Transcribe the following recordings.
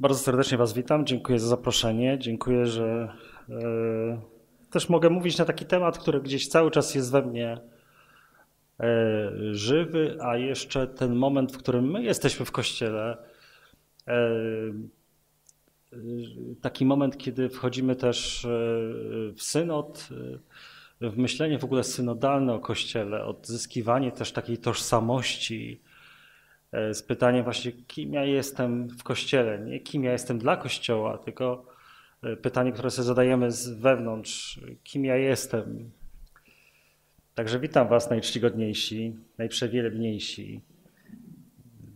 Bardzo serdecznie Was witam. Dziękuję za zaproszenie. Dziękuję, że e, też mogę mówić na taki temat, który gdzieś cały czas jest we mnie e, żywy, a jeszcze ten moment, w którym my jesteśmy w kościele, e, taki moment, kiedy wchodzimy też w synod, w myślenie w ogóle synodalne o kościele, odzyskiwanie też takiej tożsamości z pytaniem właśnie, kim ja jestem w kościele. Nie kim ja jestem dla kościoła, tylko e, pytanie, które sobie zadajemy z wewnątrz, kim ja jestem. Także witam Was najczcigodniejsi, najprzewielebniejsi,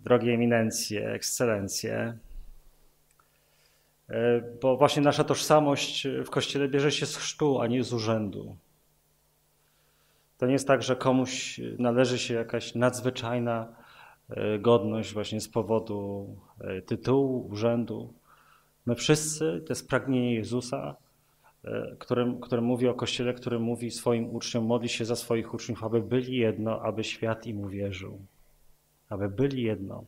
drogie eminencje, ekscelencje. E, bo właśnie nasza tożsamość w kościele bierze się z chrztu, a nie z urzędu. To nie jest tak, że komuś należy się jakaś nadzwyczajna E, godność właśnie z powodu e, tytułu, urzędu. My wszyscy, to jest pragnienie Jezusa, e, który, który mówi o Kościele, który mówi swoim uczniom, modli się za swoich uczniów, aby byli jedno, aby świat im uwierzył. Aby byli jedno.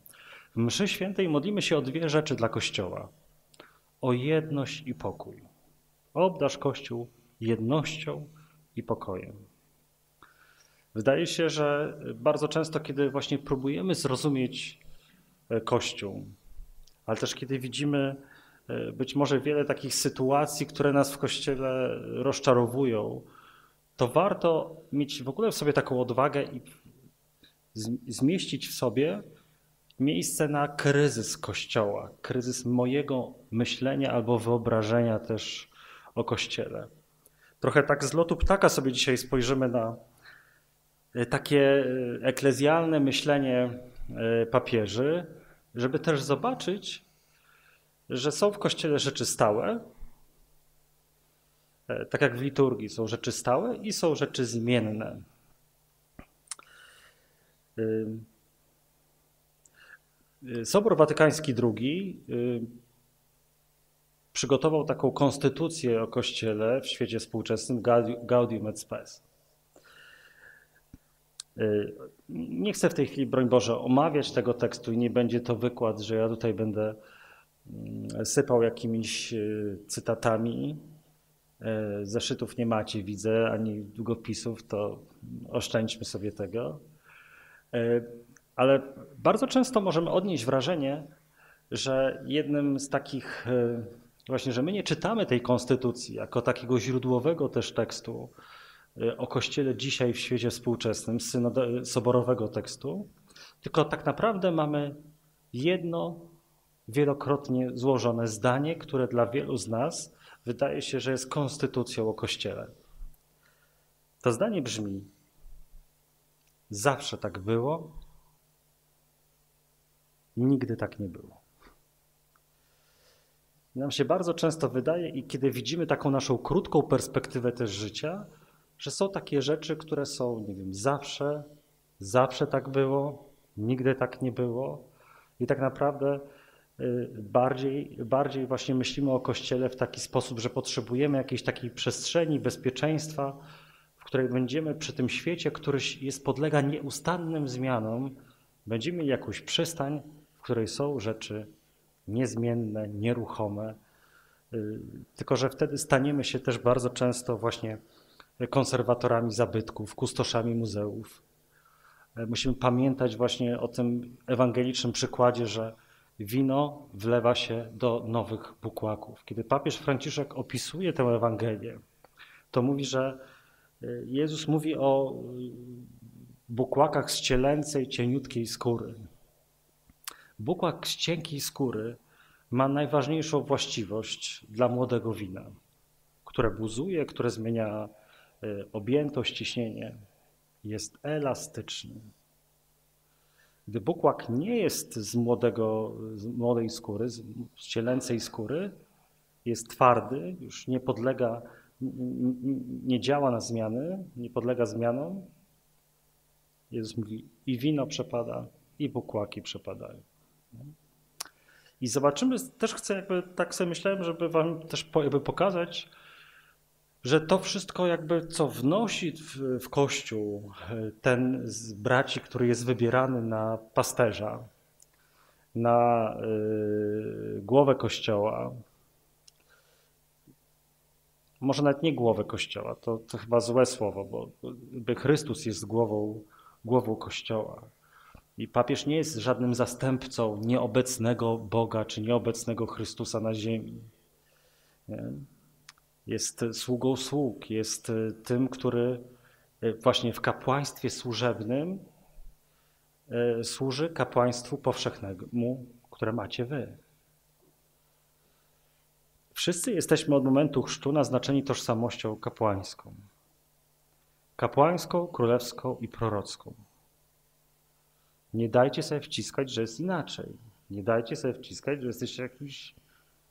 W mszy świętej modlimy się o dwie rzeczy dla Kościoła. O jedność i pokój. Obdasz Kościół jednością i pokojem. Wydaje się, że bardzo często, kiedy właśnie próbujemy zrozumieć e, Kościół, ale też kiedy widzimy e, być może wiele takich sytuacji, które nas w Kościele rozczarowują, to warto mieć w ogóle w sobie taką odwagę i zmieścić w sobie miejsce na kryzys Kościoła, kryzys mojego myślenia albo wyobrażenia też o Kościele. Trochę tak z lotu ptaka sobie dzisiaj spojrzymy na takie e, eklezjalne myślenie e, papieży, żeby też zobaczyć, że są w kościele rzeczy stałe, tak jak w liturgii są rzeczy stałe i są rzeczy zmienne. Sobor Watykański II przygotował taką konstytucję o Kościele w świecie współczesnym Gaudium et Spes. Nie chcę w tej chwili, broń Boże, omawiać tego tekstu i nie będzie to wykład, że ja tutaj będę mm, sypał jakimiś y, cytatami. Y, zeszytów nie macie, widzę, ani długopisów, to oszczędźmy sobie tego. Ale bardzo często możemy odnieść wrażenie, że jednym z takich, właśnie, że my nie czytamy tej konstytucji jako takiego źródłowego też tekstu, o Kościele dzisiaj w świecie współczesnym, z soborowego tekstu, tylko tak naprawdę mamy jedno wielokrotnie złożone zdanie, które dla wielu z nas wydaje się, że jest konstytucją o Kościele. To zdanie brzmi: Zawsze tak było, nigdy tak nie było. Nam się bardzo często wydaje, i kiedy widzimy taką naszą krótką perspektywę też życia, że są takie rzeczy, które są, nie wiem, zawsze, zawsze tak było, nigdy tak nie było. I tak naprawdę y, bardziej, bardziej właśnie myślimy o Kościele w taki sposób, że potrzebujemy jakiejś takiej przestrzeni bezpieczeństwa, w której będziemy przy tym świecie, który jest, podlega nieustannym zmianom, będziemy jakąś przystań, w której są rzeczy niezmienne, nieruchome. Y, tylko, że wtedy staniemy się też bardzo często właśnie konserwatorami zabytków, kustoszami muzeów. E, musimy pamiętać właśnie o tym ewangelicznym przykładzie, że wino wlewa się do nowych bukłaków. Kiedy papież Franciszek opisuje tę Ewangelię, to mówi, że e, Jezus mówi o bukłakach z cielęcej, cieniutkiej skóry. Bukłak z cienkiej skóry ma najważniejszą właściwość dla młodego wina, które buzuje, które zmienia objętość, ciśnienie jest elastyczny. Gdy bukłak nie jest z, młodego, z młodej skóry, z cielęcej skóry, jest twardy, już nie podlega, nie działa na zmiany, nie podlega zmianom, Jezus mówi, i wino przepada, i bukłaki przepadają. I zobaczymy, też chcę jakby, tak sobie myślałem, żeby wam też jakby pokazać, że to wszystko jakby co wnosi w, w Kościół ten z braci, który jest wybierany na pasterza, na głowę Kościoła, może nawet nie głowę Kościoła, to, to chyba złe słowo, bo Chrystus jest głową, głową Kościoła. I papież nie jest żadnym zastępcą nieobecnego Boga czy nieobecnego Chrystusa na ziemi. Nie? Jest sługą sług, jest tym, który właśnie w kapłaństwie służebnym e, służy kapłaństwu powszechnemu, które macie wy. Wszyscy jesteśmy od momentu chrztu naznaczeni tożsamością kapłańską. Kapłańską, królewską i prorocką. Nie dajcie sobie wciskać, że jest inaczej. Nie dajcie sobie wciskać, że jesteście jakimś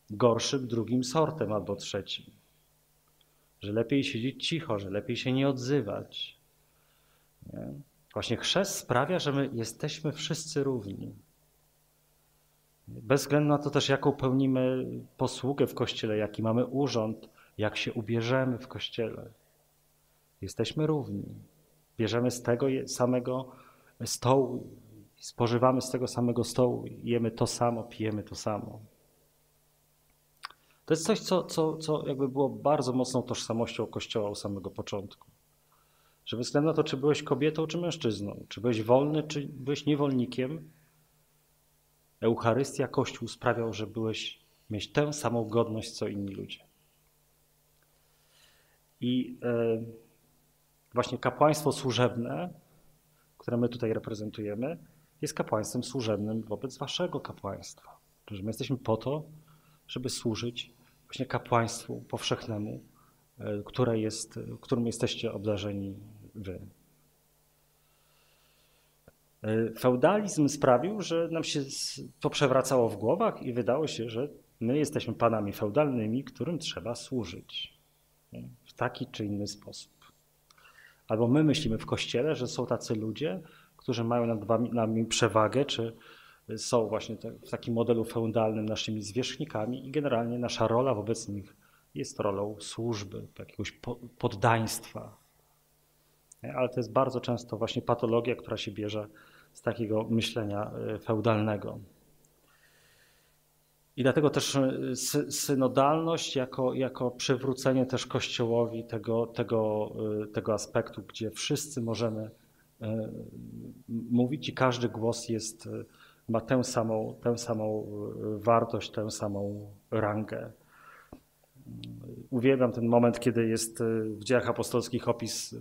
gorszym drugim sortem albo trzecim. Że lepiej siedzieć cicho, że lepiej się nie odzywać. Nie? Właśnie chrzest sprawia, że my jesteśmy wszyscy równi. Bez względu na to też, jaką pełnimy posługę w kościele, jaki mamy urząd, jak się ubierzemy w kościele. Jesteśmy równi. Bierzemy z tego samego stołu, spożywamy z tego samego stołu, jemy to samo, pijemy to samo. To jest coś, co, co, co jakby było bardzo mocną tożsamością Kościoła u samego początku. Że bez względu na to, czy byłeś kobietą, czy mężczyzną, czy byłeś wolny, czy byłeś niewolnikiem, Eucharystia, Kościół sprawiał, że byłeś, mieć tę samą godność, co inni ludzie. I e, właśnie kapłaństwo służebne, które my tutaj reprezentujemy, jest kapłaństwem służebnym wobec waszego kapłaństwa. Że my jesteśmy po to, żeby służyć właśnie kapłaństwu powszechnemu, e, które jest, którym jesteście obdarzeni wy. E, feudalizm sprawił, że nam się to przewracało w głowach i wydało się, że my jesteśmy panami feudalnymi, którym trzeba służyć w taki czy inny sposób. Albo my myślimy w kościele, że są tacy ludzie, którzy mają nad nami przewagę, czy są właśnie w takim modelu feudalnym naszymi zwierzchnikami i generalnie nasza rola wobec nich jest rolą służby, jakiegoś poddaństwa. Ale to jest bardzo często właśnie patologia, która się bierze z takiego myślenia e, feudalnego. I dlatego też e, synodalność jako, jako przywrócenie też Kościołowi tego, tego, e, tego aspektu, gdzie wszyscy możemy mówić i każdy głos jest, ma tę samą, tę samą wartość, tę samą rangę. Uwielbiam ten moment, kiedy jest w dziejach apostolskich opis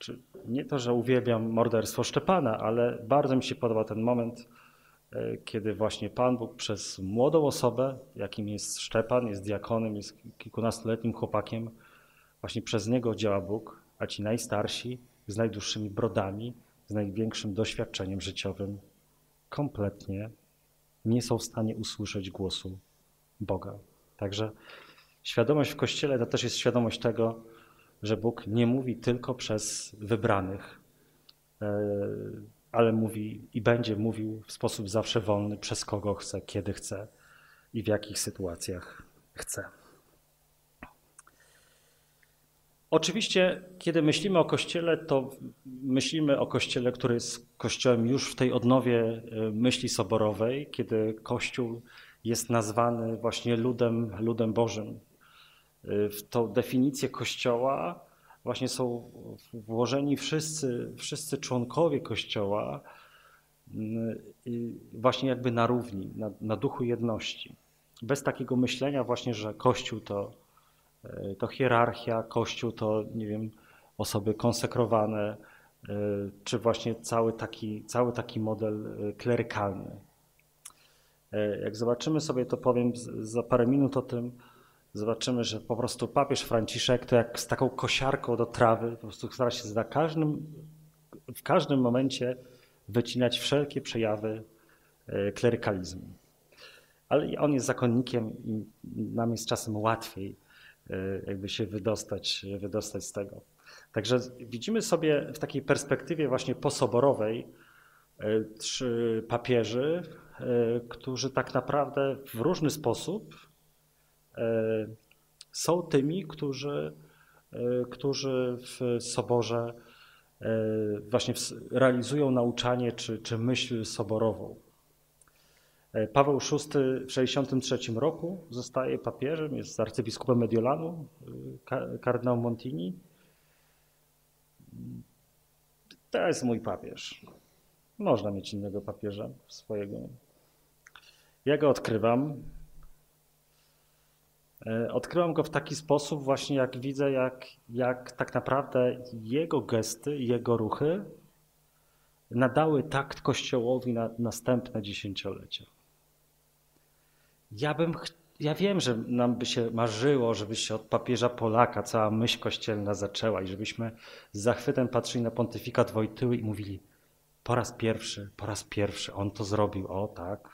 znaczy, nie to, że uwielbiam morderstwo Szczepana, ale bardzo mi się podoba ten moment, e, kiedy właśnie Pan Bóg przez młodą osobę, jakim jest Szczepan, jest diakonem, jest kilkunastoletnim chłopakiem, właśnie przez niego działa Bóg, a ci najstarsi, z najdłuższymi brodami, z największym doświadczeniem życiowym, kompletnie nie są w stanie usłyszeć głosu Boga. Także świadomość w Kościele to też jest świadomość tego, że Bóg nie mówi tylko przez wybranych, e, ale mówi i będzie mówił w sposób zawsze wolny, przez kogo chce, kiedy chce i w jakich sytuacjach chce. Oczywiście, kiedy myślimy o Kościele, to myślimy o Kościele, który jest Kościołem już w tej odnowie e, myśli soborowej, kiedy Kościół jest nazwany właśnie ludem, ludem Bożym, w tą definicję Kościoła właśnie są włożeni wszyscy, wszyscy członkowie Kościoła właśnie jakby na równi, na, na duchu jedności. Bez takiego myślenia właśnie, że Kościół to, e, to hierarchia, Kościół to, nie wiem, osoby konsekrowane, e, czy właśnie cały taki, cały taki model e, klerykalny. Jak zobaczymy sobie, to powiem za parę minut o tym, zobaczymy, że po prostu papież Franciszek to jak z taką kosiarką do trawy, po prostu stara się za każdym, w każdym momencie wycinać wszelkie przejawy e, klerykalizmu. Ale on jest zakonnikiem i nam jest czasem łatwiej e, jakby się wydostać, wydostać z tego. Także widzimy sobie w takiej perspektywie właśnie posoborowej e, trzy papieży, którzy tak naprawdę w różny sposób E, są tymi, którzy, e, którzy w soborze e, właśnie realizują nauczanie czy, czy myśl soborową. E, Paweł VI w 63 roku zostaje papieżem, jest arcybiskupem Mediolanu, y, kardynał Montini. To jest mój papież. Można mieć innego papieża swojego. Ja go odkrywam. E, odkryłam go w taki sposób właśnie, jak widzę, jak, jak tak naprawdę jego gesty, jego ruchy nadały takt Kościołowi na następne dziesięciolecia. Ja bym, ja wiem, że nam by się marzyło, żeby się od papieża Polaka cała myśl kościelna zaczęła i żebyśmy z zachwytem patrzyli na pontyfikat Wojtyły i mówili po raz pierwszy, po raz pierwszy on to zrobił, o tak.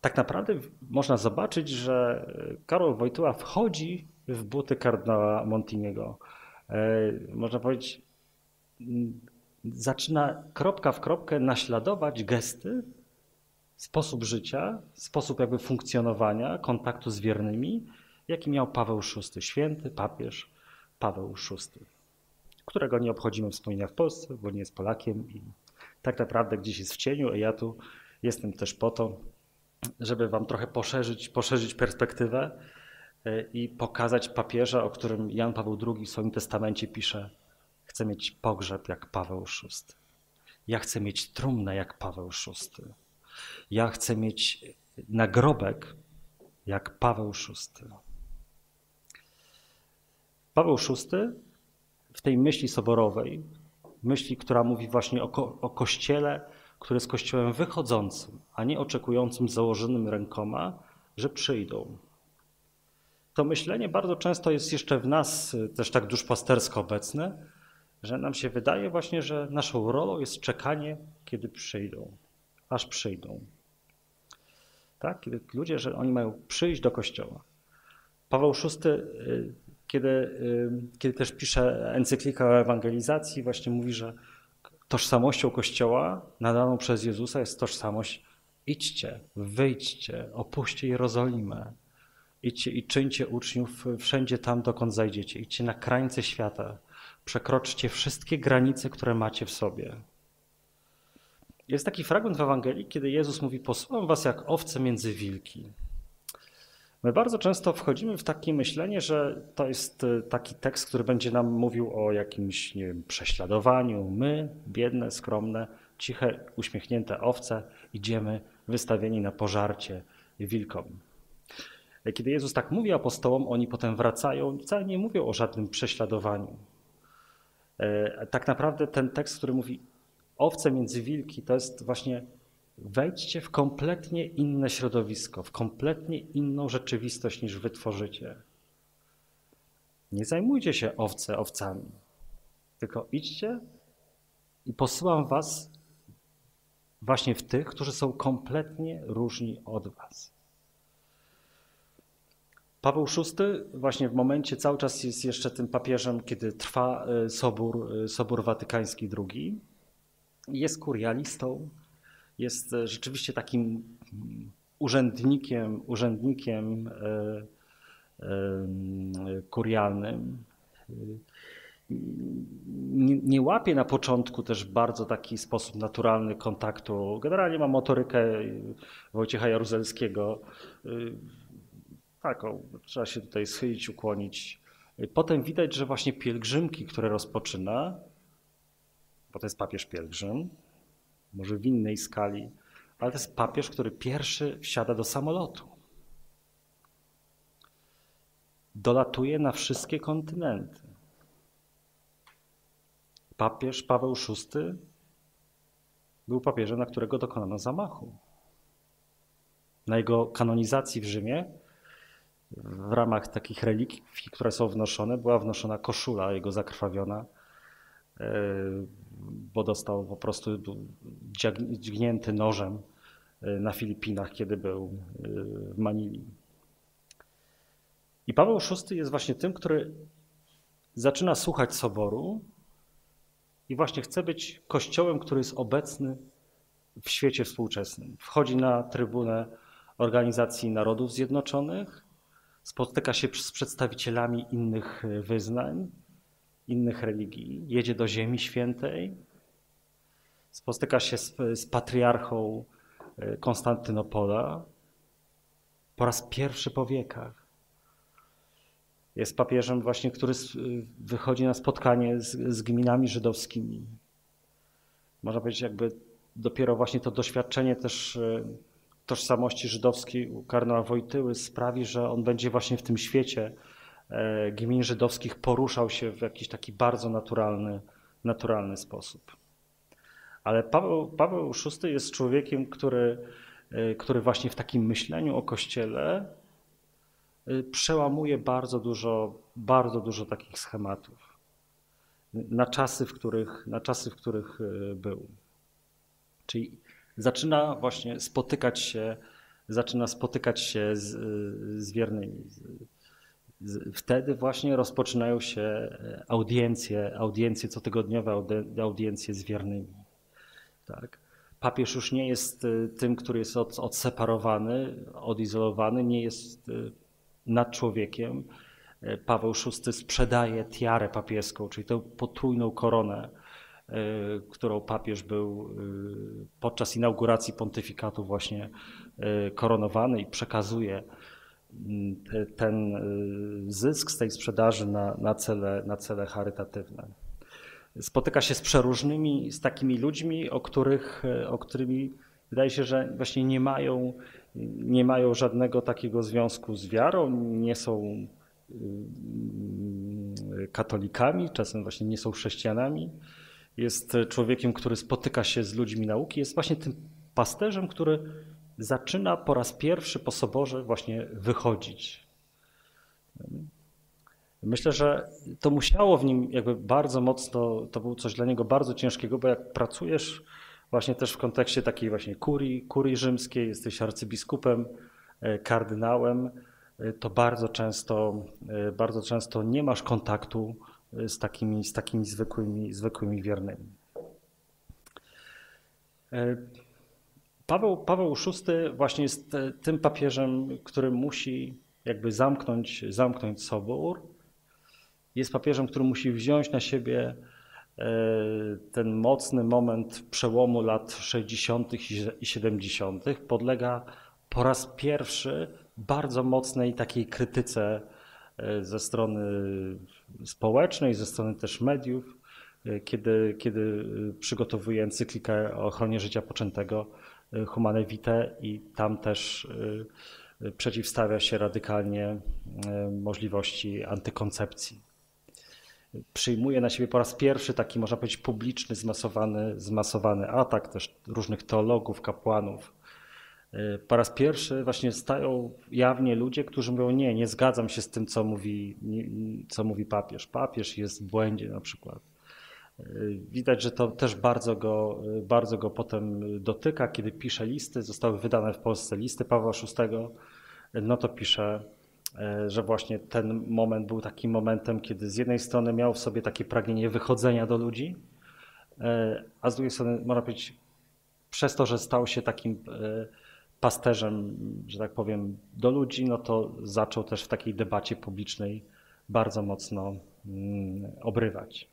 Tak naprawdę można zobaczyć, że Karol Wojtyła wchodzi w buty kardynała Montiniego. E, można powiedzieć, zaczyna kropka w kropkę naśladować gesty, sposób życia, sposób jakby funkcjonowania, kontaktu z wiernymi, jaki miał Paweł VI, święty papież Paweł VI, którego nie obchodzimy wspomnienia w Polsce, bo nie jest Polakiem i tak naprawdę gdzieś jest w cieniu, a ja tu jestem też po to, żeby wam trochę poszerzyć, poszerzyć perspektywę e, i pokazać papieża, o którym Jan Paweł II w swoim testamencie pisze, chcę mieć pogrzeb jak Paweł VI. Ja chcę mieć trumnę jak Paweł VI. Ja chcę mieć nagrobek jak Paweł VI. Paweł VI w tej myśli soborowej, myśli, która mówi właśnie o, ko o Kościele, który jest Kościołem wychodzącym, a nie oczekującym założonymi rękoma, że przyjdą. To myślenie bardzo często jest jeszcze w nas też tak duszpastersko obecne, że nam się wydaje właśnie, że naszą rolą jest czekanie, kiedy przyjdą, aż przyjdą. Tak? Kiedy ludzie, że oni mają przyjść do kościoła. Paweł VI, y, kiedy, y, kiedy też pisze encyklikę o ewangelizacji, właśnie mówi, że tożsamością kościoła nadaną przez Jezusa jest tożsamość idźcie, wyjdźcie, opuśćcie Jerozolimę, idźcie i czyńcie uczniów wszędzie tam, dokąd zajdziecie. Idźcie na krańce świata, przekroczcie wszystkie granice, które macie w sobie. Jest taki fragment w Ewangelii, kiedy Jezus mówi: Posłałem was jak owce między wilki. My bardzo często wchodzimy w takie myślenie, że to jest e, taki tekst, który będzie nam mówił o jakimś nie wiem, prześladowaniu. My, biedne, skromne, ciche, uśmiechnięte owce, idziemy wystawieni na pożarcie wilkom. E, kiedy Jezus tak mówi apostołom, oni potem wracają, wcale nie mówią o żadnym prześladowaniu. E, tak naprawdę ten tekst, który mówi owce między wilki, to jest właśnie wejdźcie w kompletnie inne środowisko, w kompletnie inną rzeczywistość niż wy tworzycie. Nie zajmujcie się owce owcami, tylko idźcie i posyłam was właśnie w tych, którzy są kompletnie różni od was. Paweł VI właśnie w momencie cały czas jest jeszcze tym papieżem, kiedy trwa e, Sobór, e, Sobór Watykański II. Jest kurialistą, jest e, rzeczywiście takim urzędnikiem, urzędnikiem kurialnym. Nie, nie łapie na początku też bardzo taki sposób naturalny kontaktu. Generalnie ma motorykę Wojciecha Jaruzelskiego taką, trzeba się tutaj schylić, ukłonić. Potem widać, że właśnie pielgrzymki, które rozpoczyna, bo to jest papież pielgrzym, może w innej skali, ale to jest papież, który pierwszy wsiada do samolotu. Dolatuje na wszystkie kontynenty. Papież Paweł VI był papieżem, na którego dokonano zamachu. Na jego kanonizacji w Rzymie w ramach takich relikwii, które są wnoszone, była wnoszona koszula jego zakrwawiona, e, bo dostał po prostu dźgnięty nożem e, na Filipinach, kiedy był e, w Manili. I Paweł VI jest właśnie tym, który zaczyna słuchać soboru i właśnie chce być kościołem, który jest obecny w świecie współczesnym. Wchodzi na trybunę Organizacji Narodów Zjednoczonych, spotyka się z przedstawicielami innych e, wyznań, innych religii, jedzie do Ziemi Świętej, spotyka się z, z patriarchą Konstantynopola po raz pierwszy po wiekach. Jest papieżem właśnie, który wychodzi na spotkanie z, z gminami żydowskimi. Można powiedzieć, jakby dopiero właśnie to doświadczenie też e, tożsamości żydowskiej u kardynała Wojtyły sprawi, że on będzie właśnie w tym świecie e, gmin żydowskich poruszał się w jakiś taki bardzo naturalny, naturalny sposób. Ale Paweł, Paweł VI jest człowiekiem, który, e, który właśnie w takim myśleniu o Kościele przełamuje bardzo dużo, bardzo dużo takich schematów na czasy, w których, na czasy, w których był. Czyli zaczyna właśnie spotykać się, zaczyna spotykać się z, z wiernymi. Wtedy właśnie rozpoczynają się audiencje, audiencje cotygodniowe, audiencje z wiernymi. Tak. Papież już nie jest y, tym, który jest od, odseparowany, odizolowany, nie jest y, nad człowiekiem. Paweł VI sprzedaje tiarę papieską, czyli tę potrójną koronę którą papież był podczas inauguracji pontyfikatu właśnie koronowany i przekazuje ten zysk z tej sprzedaży na, na, cele, na cele charytatywne. Spotyka się z przeróżnymi, z takimi ludźmi, o, których, o którymi wydaje się, że właśnie nie mają, nie mają żadnego takiego związku z wiarą, nie są katolikami, czasem właśnie nie są chrześcijanami jest człowiekiem, który spotyka się z ludźmi nauki, jest właśnie tym pasterzem, który zaczyna po raz pierwszy po soborze właśnie wychodzić. Myślę, że to musiało w nim jakby bardzo mocno, to było coś dla niego bardzo ciężkiego, bo jak pracujesz właśnie też w kontekście takiej właśnie kurii, kurii rzymskiej, jesteś arcybiskupem, e, kardynałem, e, to bardzo często, e, bardzo często nie masz kontaktu z takimi, z takimi zwykłymi, zwykłymi wiernymi. E, Paweł, Paweł VI właśnie jest tym papieżem, który musi jakby zamknąć, zamknąć sobór. Jest papieżem, który musi wziąć na siebie e, ten mocny moment przełomu lat 60. i 70. Podlega po raz pierwszy bardzo mocnej takiej krytyce e, ze strony społecznej, ze strony też mediów, e, kiedy, kiedy e, przygotowuję encyklikę o ochronie życia poczętego e, Humane Vitae i tam też przeciwstawia się radykalnie możliwości antykoncepcji. Przyjmuje na siebie po raz pierwszy taki, można powiedzieć, publiczny, zmasowany, zmasowany atak też różnych teologów, kapłanów, po raz pierwszy właśnie stają jawnie ludzie, którzy mówią: Nie, nie zgadzam się z tym, co mówi, co mówi papież. Papież jest w błędzie na przykład. Widać, że to też bardzo go, bardzo go potem dotyka, kiedy pisze listy. Zostały wydane w Polsce listy Pawła VI. No to pisze, że właśnie ten moment był takim momentem, kiedy z jednej strony miał w sobie takie pragnienie wychodzenia do ludzi, a z drugiej strony, można powiedzieć, przez to, że stał się takim pasterzem, że tak powiem, do ludzi, no to zaczął też w takiej debacie publicznej bardzo mocno mm, obrywać.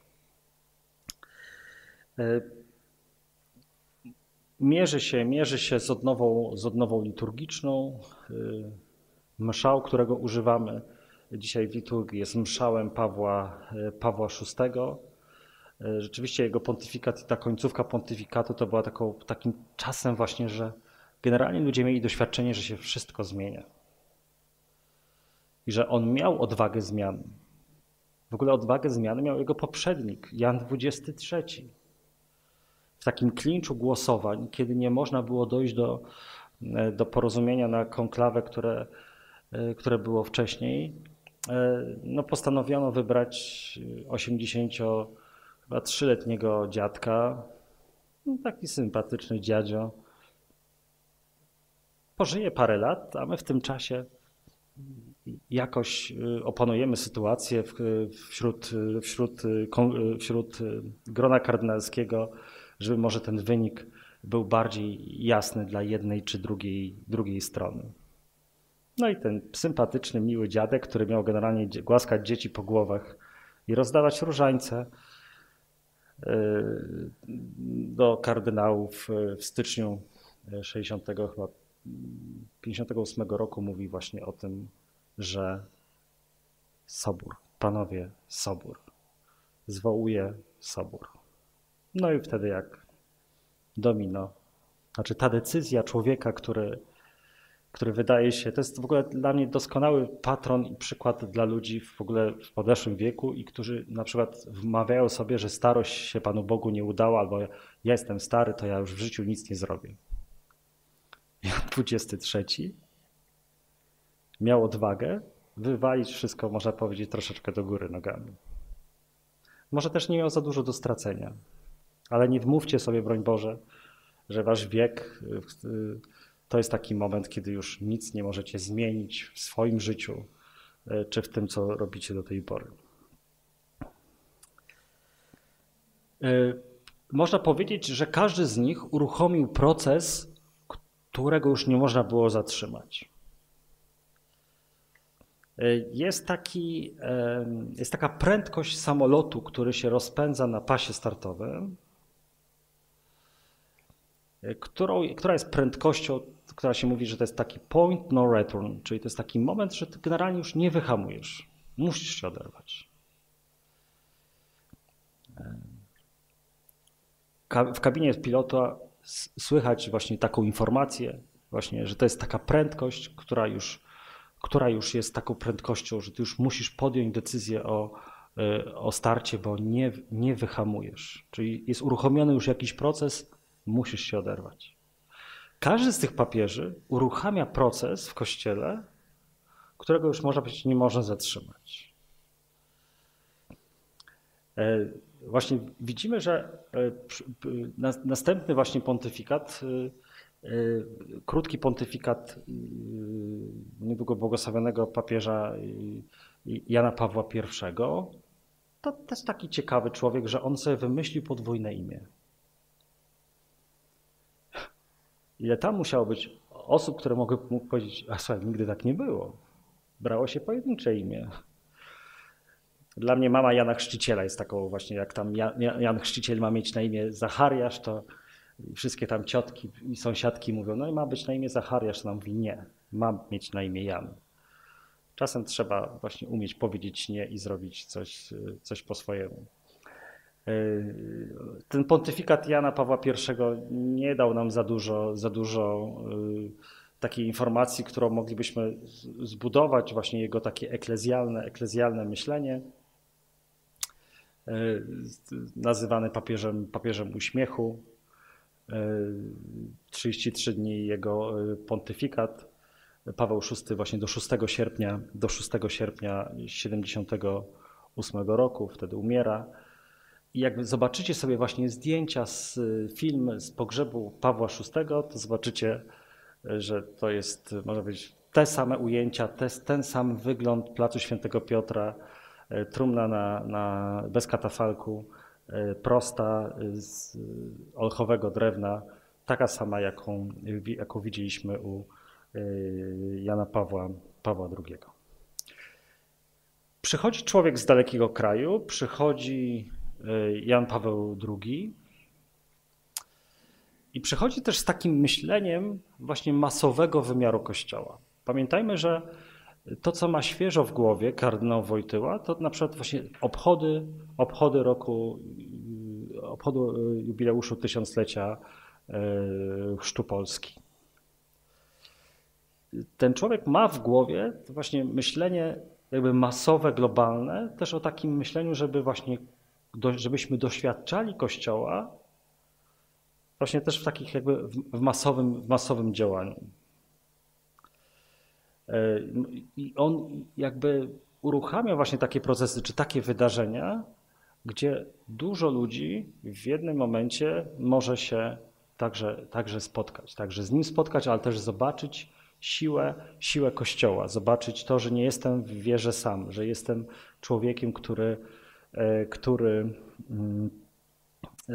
E, mierzy się, mierzy się z odnową, z odnową liturgiczną. E, mszał, którego używamy dzisiaj w liturgii, jest mszałem Pawła, e, Pawła VI. Rzeczywiście jego pontyfikat i ta końcówka pontyfikatu to była taką, takim czasem właśnie, że Generalnie ludzie mieli doświadczenie, że się wszystko zmienia. I że on miał odwagę zmian. W ogóle odwagę zmiany miał jego poprzednik, Jan XXIII. Takim klinczu głosowań, kiedy nie można było dojść do, do porozumienia na konklawę, które, które było wcześniej, no postanowiono wybrać 83-letniego dziadka, no taki sympatyczny dziadzio, pożyje parę lat, a my w tym czasie jakoś opanujemy sytuację wśród, wśród, wśród grona kardynalskiego, żeby może ten wynik był bardziej jasny dla jednej czy drugiej, drugiej strony. No i ten sympatyczny, miły dziadek, który miał generalnie głaskać dzieci po głowach i rozdawać różańce y, do kardynałów w styczniu 60 chyba 58 roku mówi właśnie o tym, że sobór, panowie, sobór, zwołuje sobór. No i wtedy jak domino, znaczy ta decyzja człowieka, który który wydaje się, to jest w ogóle dla mnie doskonały patron i przykład dla ludzi w ogóle w podeszłym wieku i którzy na przykład wmawiają sobie, że starość się Panu Bogu nie udała, albo ja jestem stary, to ja już w życiu nic nie zrobię. Jan 23 miał odwagę wywalić wszystko, można powiedzieć, troszeczkę do góry nogami. Może też nie miał za dużo do stracenia, ale nie wmówcie sobie, broń Boże, że wasz wiek to jest taki moment, kiedy już nic nie możecie zmienić w swoim życiu e, czy w tym, co robicie do tej pory. E, można powiedzieć, że każdy z nich uruchomił proces, którego już nie można było zatrzymać. Jest, taki, jest taka prędkość samolotu, który się rozpędza na pasie startowym, którą, która jest prędkością która się mówi, że to jest taki point no return, czyli to jest taki moment, że ty generalnie już nie wyhamujesz. Musisz się oderwać. W kabinie pilota słychać właśnie taką informację, właśnie, że to jest taka prędkość, która już, która już jest taką prędkością, że ty już musisz podjąć decyzję o, e, o starcie, bo nie, nie wyhamujesz. Czyli jest uruchomiony już jakiś proces, musisz się oderwać. Każdy z tych papieży uruchamia proces w kościele, którego już można powiedzieć nie można zatrzymać. E, właśnie widzimy, że e, następny właśnie pontyfikat, e, krótki pontyfikat niedługo błogosławionego papieża Jana Pawła I, to też taki ciekawy człowiek, że on sobie wymyślił podwójne imię. Ile tam musiało być osób, które mogły mógł powiedzieć, a słuchaj, nigdy tak nie było. Brało się pojedyncze imię. Dla mnie mama Jana Chrzciciela jest taką właśnie, jak tam Jan, Jan Chrzciciel ma mieć na imię Zachariasz, to wszystkie tam ciotki i sąsiadki mówią, no i ma być na imię Zachariasz, to nam mówi nie, ma mieć na imię Jan. Czasem trzeba właśnie umieć powiedzieć nie i zrobić coś, coś po swojemu. Yy, ten pontyfikat Jana Pawła I nie dał nam za dużo, za dużo yy, takiej informacji, którą moglibyśmy zbudować, właśnie jego takie eklezjalne, eklezjalne myślenie, yy, nazywany papieżem, papieżem uśmiechu. 33 dni jego pontyfikat. Paweł VI właśnie do 6 sierpnia, do 6 sierpnia 78 roku, wtedy umiera. Jak zobaczycie sobie właśnie zdjęcia z y, film z pogrzebu Pawła VI, to zobaczycie, że to jest, można powiedzieć, te same ujęcia, te, ten sam wygląd Placu Świętego Piotra, y, trumna na, na, bez katafalku, y, prosta z olchowego drewna, taka sama, jaką, jaką widzieliśmy u Jana Pawła, Pawła II. Przychodzi człowiek z dalekiego kraju, przychodzi Jan Paweł II. I przychodzi też z takim myśleniem właśnie masowego wymiaru Kościoła. Pamiętajmy, że to, co ma świeżo w głowie kardynał Wojtyła, to na przykład właśnie obchody, obchody roku, y, obchodu y, jubileuszu tysiąclecia chrztu Polski. Ten człowiek ma w głowie właśnie myślenie jakby masowe, globalne, też o takim myśleniu, żeby właśnie żebyśmy doświadczali Kościoła właśnie też w takich jakby w masowym, w masowym działaniu. E, I on jakby uruchamia właśnie takie procesy, czy takie wydarzenia, gdzie dużo ludzi w jednym momencie może się także, także spotkać, także z nim spotkać, ale też zobaczyć siłę, siłę Kościoła, zobaczyć to, że nie jestem w wierze sam, że jestem człowiekiem, który który mm, e,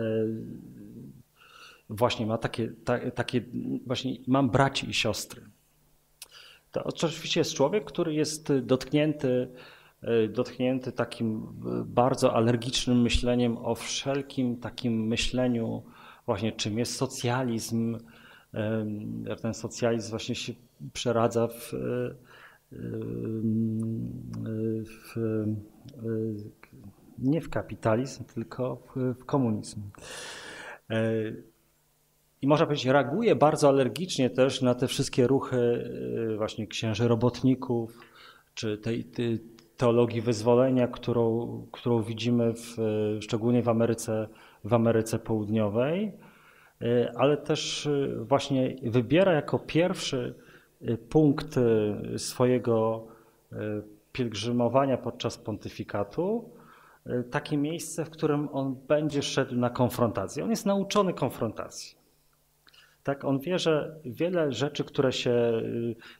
właśnie ma takie, takie właśnie mam braci i siostry. To oczywiście jest człowiek, który jest dotknięty, e, dotknięty takim bardzo alergicznym myśleniem o wszelkim takim myśleniu właśnie czym jest socjalizm, ten socjalizm właśnie się przeradza w, w, nie w kapitalizm, tylko w, w komunizm. E, I można powiedzieć, reaguje bardzo alergicznie też na te wszystkie ruchy e, właśnie księży robotników, czy tej, tej teologii wyzwolenia, którą, którą widzimy w, szczególnie w Ameryce, w Ameryce Południowej, e, ale też właśnie wybiera jako pierwszy punkt swojego pielgrzymowania podczas pontyfikatu takie miejsce, w którym on będzie szedł na konfrontację. On jest nauczony konfrontacji. Tak, on wie, że wiele rzeczy, które się e,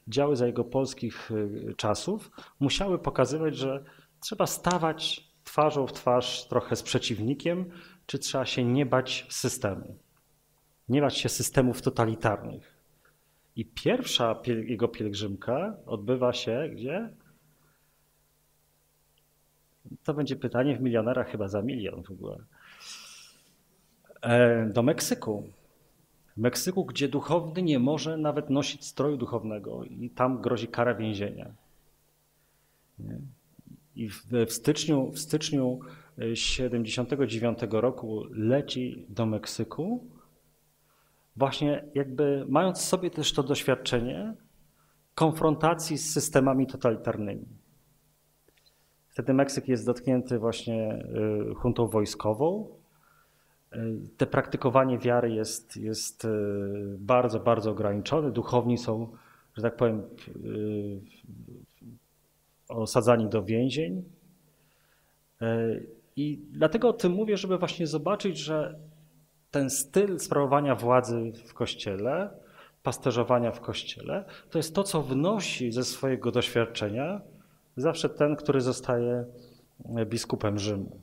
działy za jego polskich e, czasów, musiały pokazywać, że trzeba stawać twarzą w twarz trochę z przeciwnikiem, czy trzeba się nie bać systemu. Nie bać się systemów totalitarnych. I pierwsza jego pielgrzymka odbywa się gdzie? To będzie pytanie w milionera chyba za milion w ogóle. E, do Meksyku. W Meksyku, gdzie duchowny nie może nawet nosić stroju duchownego i tam grozi kara więzienia. I w, w styczniu, w styczniu 79 roku leci do Meksyku, właśnie jakby mając sobie też to doświadczenie konfrontacji z systemami totalitarnymi. Wtedy Meksyk jest dotknięty właśnie y, huntą wojskową. Y, te praktykowanie wiary jest, jest y, bardzo, bardzo ograniczone. Duchowni są, że tak powiem, osadzani do więzień. I dlatego o tym mówię, żeby właśnie zobaczyć, że ten styl sprawowania władzy w kościele, pasterzowania w kościele, to jest to, co wnosi ze swojego doświadczenia zawsze ten, który zostaje biskupem Rzymu.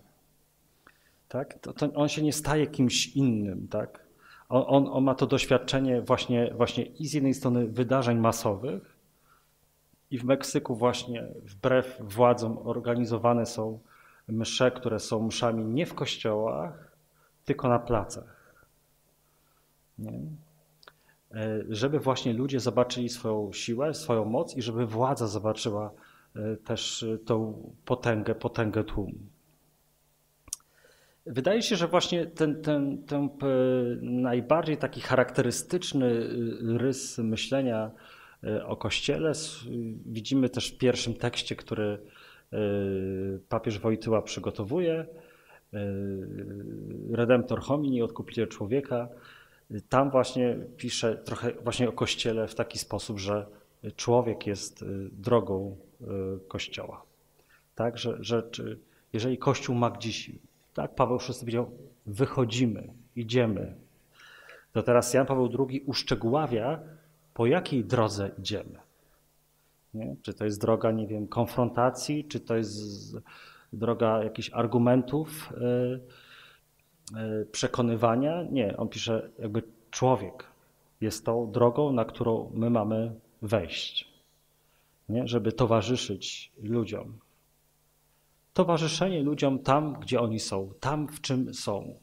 Tak? To, to on się nie staje kimś innym. Tak? On, on, on, ma to doświadczenie właśnie, właśnie i z jednej strony wydarzeń masowych, i w Meksyku właśnie wbrew władzom organizowane są msze, które są mszami nie w kościołach, tylko na placach. Nie? E, żeby właśnie ludzie zobaczyli swoją siłę, swoją moc i żeby władza zobaczyła E, też e, tą potęgę, potęgę tłumu. Wydaje się, że właśnie ten, ten, ten e, najbardziej taki charakterystyczny rys myślenia o Kościele widzimy też w pierwszym tekście, który papież Wojtyła przygotowuje. Redemptor homini, odkupiciel człowieka. Tam właśnie pisze trochę właśnie o Kościele w taki sposób, że człowiek jest drogą Kościoła. Tak, że, że jeżeli Kościół ma gdzieś, tak, Paweł VI powiedział, wychodzimy, idziemy, to teraz Jan Paweł II uszczegóławia, po jakiej drodze idziemy. Nie? Czy to jest droga, nie wiem, konfrontacji, czy to jest droga jakichś argumentów, yy, yy, przekonywania? Nie, on pisze, jakby człowiek jest tą drogą, na którą my mamy wejść nie? żeby towarzyszyć ludziom. Towarzyszenie ludziom tam, gdzie oni są, tam, w czym są.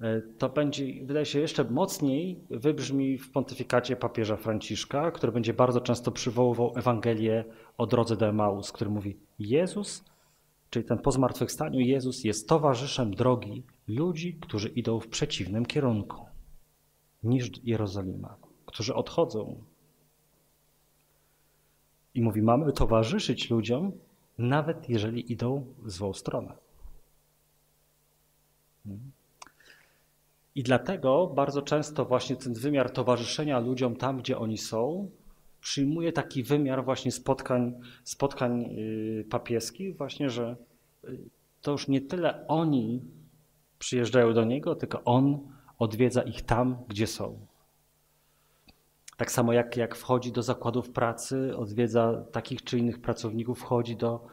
E, to będzie, wydaje się, jeszcze mocniej wybrzmi w pontyfikacie papieża Franciszka, który będzie bardzo często przywoływał Ewangelię o drodze do Emaus, który mówi: Jezus, czyli ten po zmartwychwstaniu, Jezus jest towarzyszem drogi ludzi, którzy idą w przeciwnym kierunku niż Jerozolima, którzy odchodzą i mówi, mamy towarzyszyć ludziom, nawet jeżeli idą w złą stronę. I dlatego bardzo często właśnie ten wymiar towarzyszenia ludziom tam, gdzie oni są, przyjmuje taki wymiar właśnie spotkań, spotkań y, papieskich, właśnie, że y, to już nie tyle oni przyjeżdżają do niego, tylko on odwiedza ich tam, gdzie są. Tak samo jak, jak wchodzi do zakładów pracy, odwiedza takich czy innych pracowników, wchodzi do,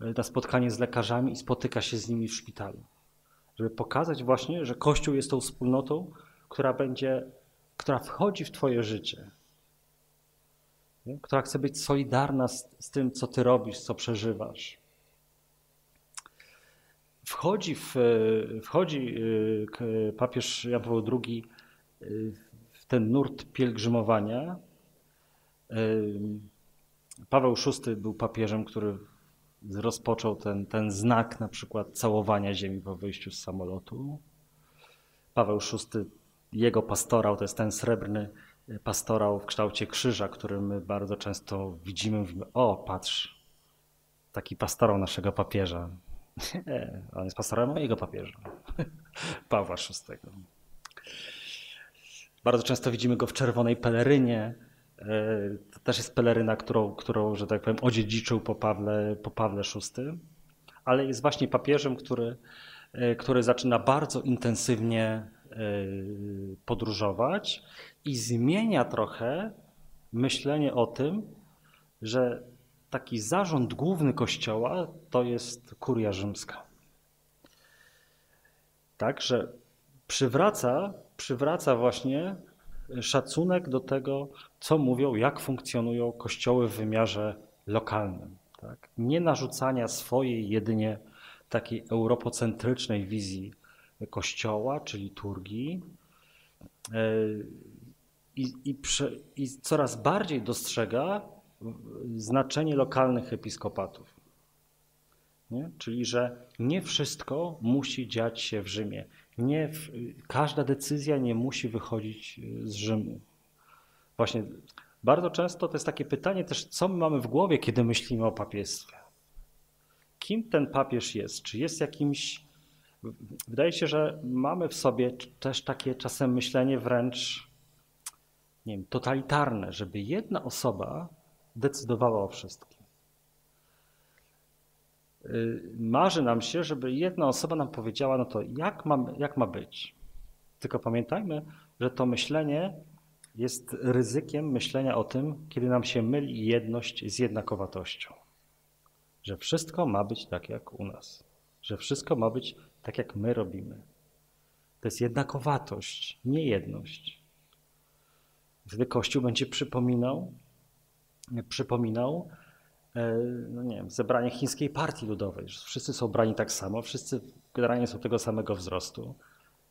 na spotkanie z lekarzami i spotyka się z nimi w szpitalu. Żeby pokazać właśnie, że Kościół jest tą wspólnotą, która będzie, która wchodzi w Twoje życie. Nie? Która chce być solidarna z, z tym, co Ty robisz, co przeżywasz. Wchodzi, w, wchodzi e, papież Jan Paweł II ten nurt pielgrzymowania. Paweł VI był papieżem, który rozpoczął ten, ten znak na przykład całowania ziemi po wyjściu z samolotu. Paweł VI, jego pastorał to jest ten srebrny pastorał w kształcie krzyża, który my bardzo często widzimy. Mówimy, o patrz, taki pastorał naszego papieża. Nie, on jest pastorem mojego papieża, Pawła VI. Bardzo często widzimy go w czerwonej pelerynie. E, to też jest peleryna, którą, którą że tak powiem, odziedziczył po Pawle, po Pawle VI, ale jest właśnie papieżem, który, e, który zaczyna bardzo intensywnie e, podróżować i zmienia trochę myślenie o tym, że taki zarząd główny Kościoła to jest kuria rzymska. Tak, że przywraca, przywraca właśnie szacunek do tego, co mówią, jak funkcjonują kościoły w wymiarze lokalnym. Tak? Nie narzucania swojej jedynie takiej europocentrycznej wizji kościoła czy liturgii. E, I, i, I coraz bardziej dostrzega znaczenie lokalnych episkopatów. Nie? Czyli, że nie wszystko musi dziać się w Rzymie. Nie, każda decyzja nie musi wychodzić y, z Rzymu. Właśnie bardzo często to jest takie pytanie też, co my mamy w głowie, kiedy myślimy o papiestwie. Kim ten papież jest? Czy jest jakimś. Wydaje się, że mamy w sobie też takie czasem myślenie wręcz nie wiem, totalitarne, żeby jedna osoba decydowała o wszystkim. Y, marzy nam się, żeby jedna osoba nam powiedziała, no to jak ma, jak ma być. Tylko pamiętajmy, że to myślenie jest ryzykiem myślenia o tym, kiedy nam się myli jedność z jednakowatością. Że wszystko ma być tak jak u nas. Że wszystko ma być tak jak my robimy. To jest jednakowatość, nie jedność. Wtedy Kościół będzie przypominał, przypominał, no nie wiem, zebranie chińskiej partii ludowej, wszyscy są brani tak samo, wszyscy generalnie są tego samego wzrostu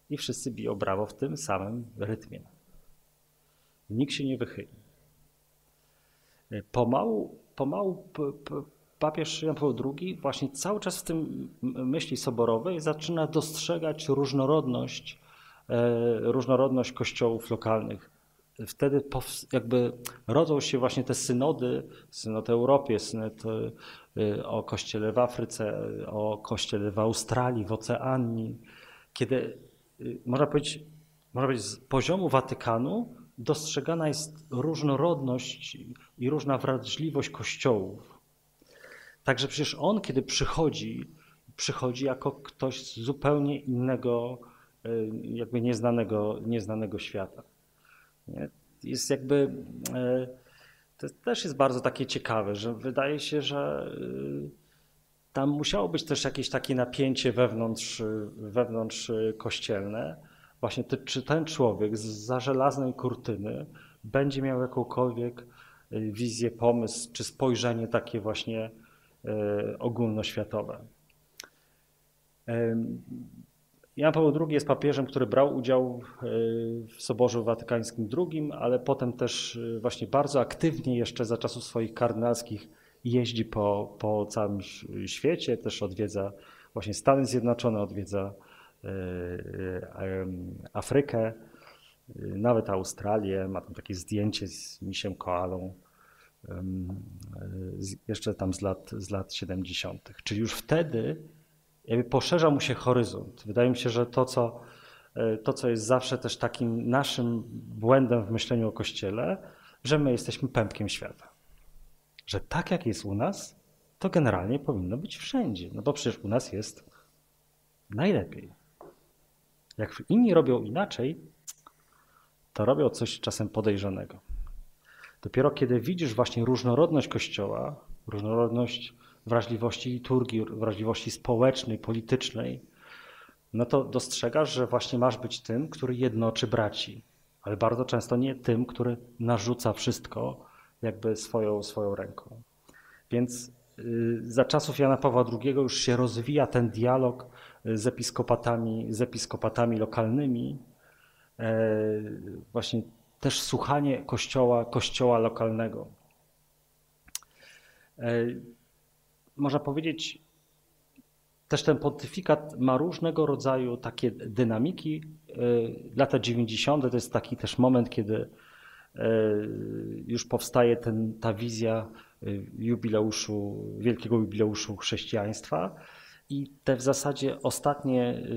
i wszyscy biją brawo w tym samym rytmie. Nikt się nie wychyli. E, pomału, pomału papież Jan Paweł II właśnie cały czas w tym myśli soborowej zaczyna dostrzegać różnorodność, e, różnorodność kościołów lokalnych wtedy jakby rodzą się właśnie te synody, synod Europie, synod y, o kościele w Afryce, o kościele w Australii, w Oceanii, kiedy y, można powiedzieć, można powiedzieć z poziomu Watykanu dostrzegana jest różnorodność i różna wrażliwość kościołów. Także przecież on, kiedy przychodzi, przychodzi jako ktoś z zupełnie innego, y, jakby nieznanego, nieznanego świata. Jest jakby, e, to też jest bardzo takie ciekawe, że wydaje się, że e, tam musiało być też jakieś takie napięcie wewnątrz, wewnątrz kościelne. Właśnie to, czy ten człowiek za żelaznej kurtyny będzie miał jakąkolwiek e, wizję, pomysł, czy spojrzenie takie właśnie ogólnoświatowe. Jan Paweł II jest papieżem, który brał udział w Soborze Watykańskim II, ale potem też e, właśnie bardzo aktywnie jeszcze za czasów swoich kardynalskich jeździ po, po całym świecie, też odwiedza właśnie Stany Zjednoczone, odwiedza e, Afrykę, nawet Australię. Ma tam takie zdjęcie z misiem koalą jeszcze tam z lat, z lat 70. Czyli już wtedy jakby poszerza mu się horyzont. Wydaje mi się, że to co, e, to, co jest zawsze też takim naszym błędem w myśleniu o Kościele, że my jesteśmy pępkiem świata. Że tak jak jest u nas, to generalnie powinno być wszędzie. No bo przecież u nas jest najlepiej. Jak inni robią inaczej, to robią coś czasem podejrzanego. Dopiero kiedy widzisz właśnie różnorodność Kościoła, różnorodność wrażliwości liturgii, wrażliwości społecznej, politycznej, no to dostrzegasz, że właśnie masz być tym, który jednoczy braci, ale bardzo często nie tym, który narzuca wszystko jakby swoją, swoją ręką. Więc y, za czasów Jana Pawła II już się rozwija ten dialog y, z episkopatami, z episkopatami lokalnymi, właśnie też słuchanie kościoła, kościoła lokalnego. Można powiedzieć, też ten pontyfikat ma różnego rodzaju takie dynamiki. Lata 90. to jest taki też moment, kiedy już powstaje ten, ta wizja jubileuszu, wielkiego jubileuszu chrześcijaństwa i te w zasadzie ostatnie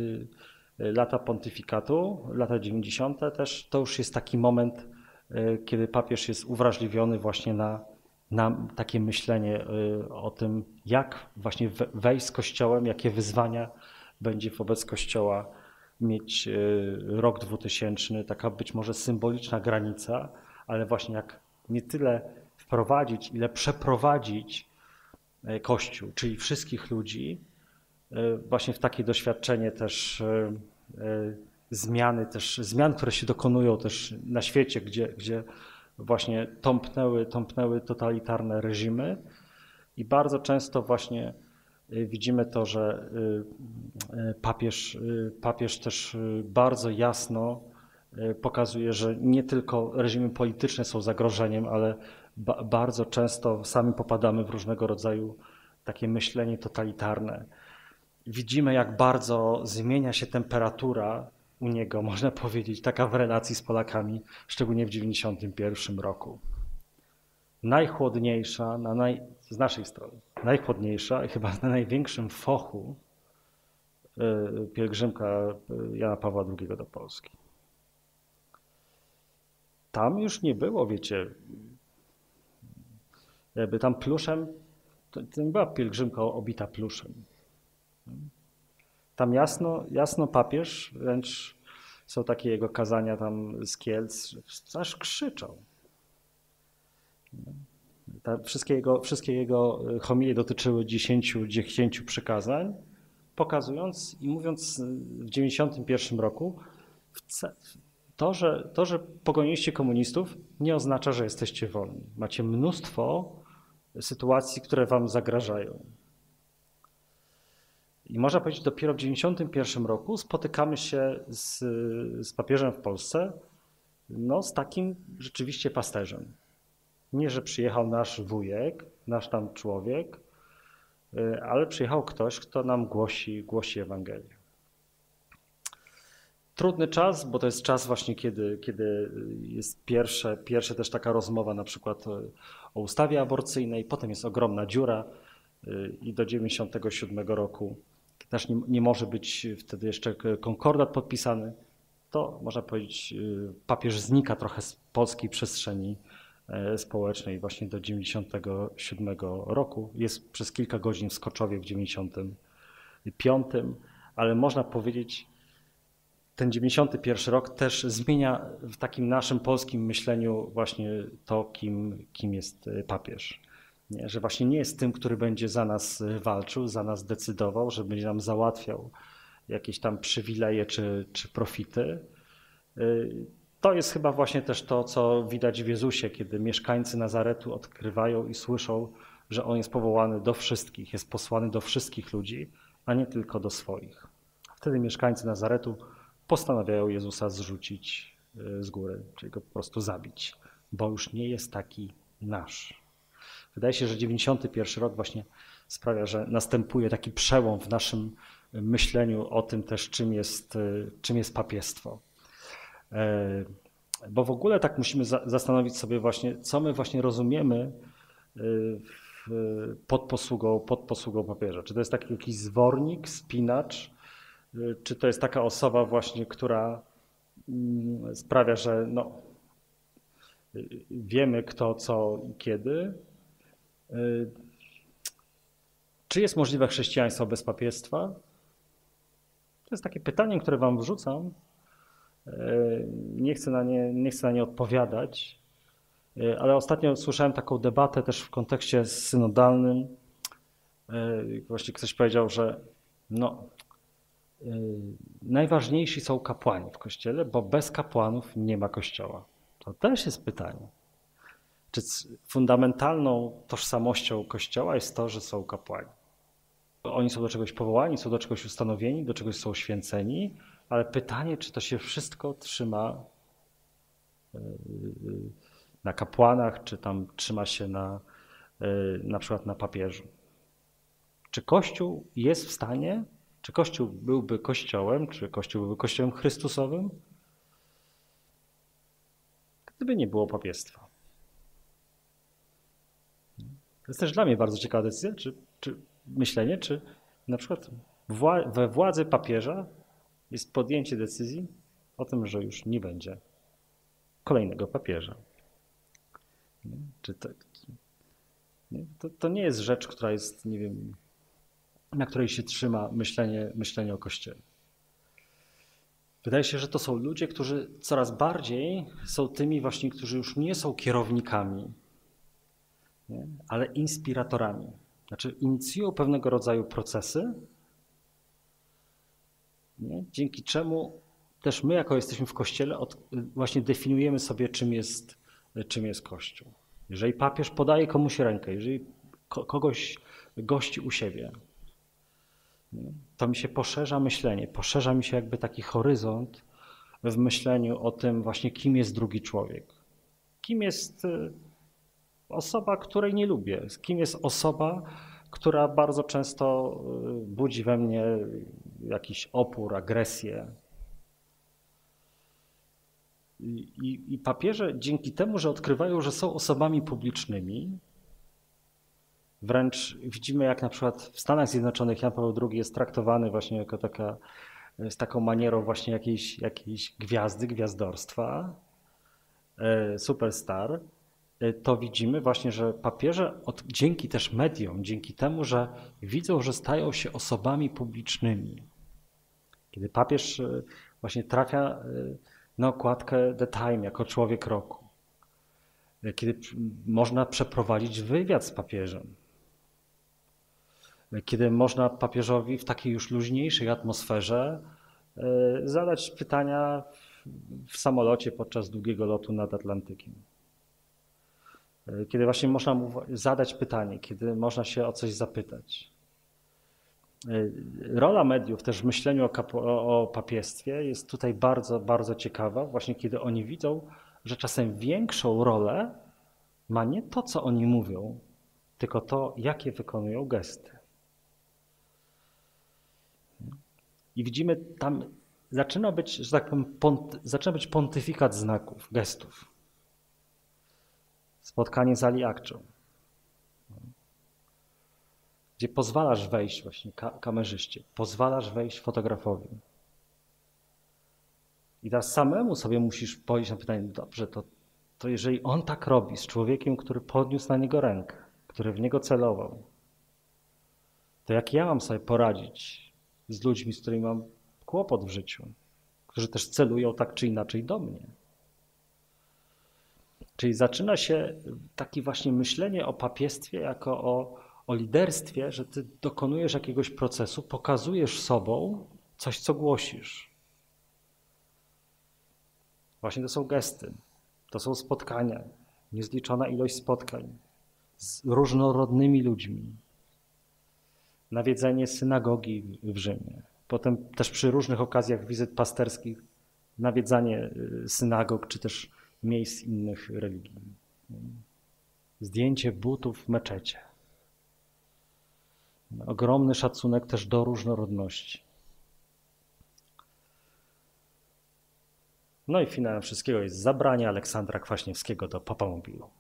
lata pontyfikatu, lata 90. też to już jest taki moment, kiedy papież jest uwrażliwiony właśnie na, na takie myślenie o tym, jak właśnie wejść z Kościołem, jakie wyzwania będzie wobec Kościoła mieć rok 2000, taka być może symboliczna granica, ale właśnie jak nie tyle wprowadzić, ile przeprowadzić Kościół, czyli wszystkich ludzi, właśnie w takie doświadczenie też zmiany, też zmian, które się dokonują też na świecie, gdzie, gdzie właśnie tąpnęły, tąpnęły totalitarne reżimy i bardzo często właśnie widzimy to, że papież, papież też bardzo jasno pokazuje, że nie tylko reżimy polityczne są zagrożeniem, ale ba bardzo często sami popadamy w różnego rodzaju takie myślenie totalitarne. Widzimy, jak bardzo zmienia się temperatura u niego, można powiedzieć, taka w relacji z Polakami, szczególnie w 1991 roku. Najchłodniejsza na naj, z naszej strony, najchłodniejsza i chyba na największym fochu y, pielgrzymka y, Jana Pawła II do Polski. Tam już nie było, wiecie, jakby tam pluszem, to, to nie była pielgrzymka obita pluszem. Tam jasno, jasno papież, wręcz są takie jego kazania tam z Kielc, aż krzyczał. Ta, wszystkie, jego, wszystkie jego homilie dotyczyły dziesięciu, dziesięciu przykazań, pokazując i mówiąc w 91 roku, to że, to, że pogoniliście komunistów, nie oznacza, że jesteście wolni. Macie mnóstwo sytuacji, które wam zagrażają. I można powiedzieć, dopiero w 1991 roku spotykamy się z, z papieżem w Polsce, no z takim rzeczywiście pasterzem. Nie, że przyjechał nasz wujek, nasz tam człowiek, y, ale przyjechał ktoś, kto nam głosi, głosi Ewangelię. Trudny czas, bo to jest czas właśnie, kiedy, kiedy jest pierwsze, pierwsze też taka rozmowa na przykład o ustawie aborcyjnej, potem jest ogromna dziura y, i do 97 roku też nie, nie może być wtedy jeszcze konkordat podpisany, to można powiedzieć, y, papież znika trochę z polskiej przestrzeni e, społecznej właśnie do 97 roku. Jest przez kilka godzin w Skoczowie w 95, ale można powiedzieć, ten 91 rok też zmienia w takim naszym polskim myśleniu właśnie to, kim, kim jest e, papież. Nie? Że właśnie nie jest tym, który będzie za nas y, walczył, za nas decydował, że będzie nam załatwiał jakieś tam przywileje czy, czy profity. Y, to jest chyba właśnie też to, co widać w Jezusie, kiedy mieszkańcy Nazaretu odkrywają i słyszą, że On jest powołany do wszystkich, jest posłany do wszystkich ludzi, a nie tylko do swoich. Wtedy mieszkańcy Nazaretu postanawiają Jezusa zrzucić y, z góry, czyli go po prostu zabić, bo już nie jest taki nasz. Wydaje się, że 91 rok właśnie sprawia, że następuje taki przełom w naszym myśleniu o tym też, czym jest, czym jest papiestwo. E, bo w ogóle tak musimy zastanowić sobie właśnie, co my właśnie rozumiemy e, pod posługą, pod posługą papieża. Czy to jest taki jakiś zwornik, spinacz, e, czy to jest taka osoba właśnie, która mm, sprawia, że no, wiemy kto, co i kiedy, czy jest możliwe chrześcijaństwo bez papiestwa? To jest takie pytanie, które wam wrzucam. Y, nie chcę na nie, nie, chcę na nie odpowiadać, y, ale ostatnio słyszałem taką debatę też w kontekście synodalnym. Właśnie ktoś powiedział, że no, najważniejsi są kapłani w kościele, bo bez kapłanów nie ma kościoła. To też jest pytanie. Czy fundamentalną tożsamością Kościoła jest to, że są kapłani? Oni są do czegoś powołani, są do czegoś ustanowieni, do czegoś są święceni ale pytanie, czy to się wszystko trzyma e, na kapłanach, czy tam trzyma się na, e, na przykład na papieżu. Czy Kościół jest w stanie, czy Kościół byłby Kościołem, czy Kościół byłby Kościołem Chrystusowym, gdyby nie było papiestwa? To jest też dla mnie bardzo ciekawa decyzja, czy, czy myślenie, czy na przykład we władzy papieża jest podjęcie decyzji o tym, że już nie będzie kolejnego papieża. Czy to, nie? To, to nie jest rzecz, która jest, nie wiem, na której się trzyma myślenie, myślenie o Kościele. Wydaje się, że to są ludzie, którzy coraz bardziej są tymi właśnie, którzy już nie są kierownikami, nie? ale inspiratorami. Znaczy inicjują pewnego rodzaju procesy, nie? dzięki czemu też my, jako jesteśmy w Kościele, od, właśnie definiujemy sobie, czym jest, czym jest Kościół. Jeżeli papież podaje komuś rękę, jeżeli kogoś gości u siebie, to mi się poszerza myślenie, poszerza mi się jakby taki horyzont w myśleniu o tym właśnie, kim jest drugi człowiek. Kim jest osoba, której nie lubię, kim jest osoba, która bardzo często y, budzi we mnie jakiś opór, agresję. I, i, papieże dzięki temu, że odkrywają, że są osobami publicznymi, wręcz widzimy, jak na przykład w Stanach Zjednoczonych Jan Paweł II jest traktowany właśnie jako taka, z taką manierą właśnie jakiejś, jakiejś gwiazdy, gwiazdorstwa, e, superstar, to widzimy właśnie, że papieże od, dzięki też mediom, dzięki temu, że widzą, że stają się osobami publicznymi. Kiedy papież e, właśnie trafia na okładkę The Time jako człowiek roku, kiedy można przeprowadzić wywiad z papieżem, kiedy można papieżowi w takiej już luźniejszej atmosferze zadać pytania w samolocie podczas długiego lotu nad Atlantykiem. Kiedy właśnie można mu zadać pytanie, kiedy można się o coś zapytać. Rola mediów też w myśleniu o, o, o papiestwie jest tutaj bardzo, bardzo ciekawa, właśnie kiedy oni widzą, że czasem większą rolę ma nie to, co oni mówią, tylko to, jakie wykonują gesty. I widzimy tam, zaczyna być, że tak powiem, pont, zaczyna być pontyfikat znaków, gestów. Spotkanie z Ali Akczą, gdzie pozwalasz wejść właśnie kamerzyście, pozwalasz wejść fotografowi. I teraz samemu sobie musisz powiedzieć na pytanie, dobrze, to, to jeżeli on tak robi z człowiekiem, który podniósł na niego rękę, który w niego celował, to jak ja mam sobie poradzić z ludźmi, z którymi mam kłopot w życiu, którzy też celują tak czy inaczej do mnie. Czyli zaczyna się takie właśnie myślenie o papiestwie jako o, o liderstwie, że ty dokonujesz jakiegoś procesu, pokazujesz sobą coś, co głosisz. Właśnie to są gesty, to są spotkania, niezliczona ilość spotkań z różnorodnymi ludźmi, nawiedzenie synagogi w Rzymie. Potem też przy różnych okazjach wizyt pasterskich nawiedzanie y, synagog czy też miejsc innych religii. Zdjęcie butów w meczecie. Ogromny szacunek też do różnorodności. No i finałem wszystkiego jest zabranie Aleksandra Kwaśniewskiego do papamobilu.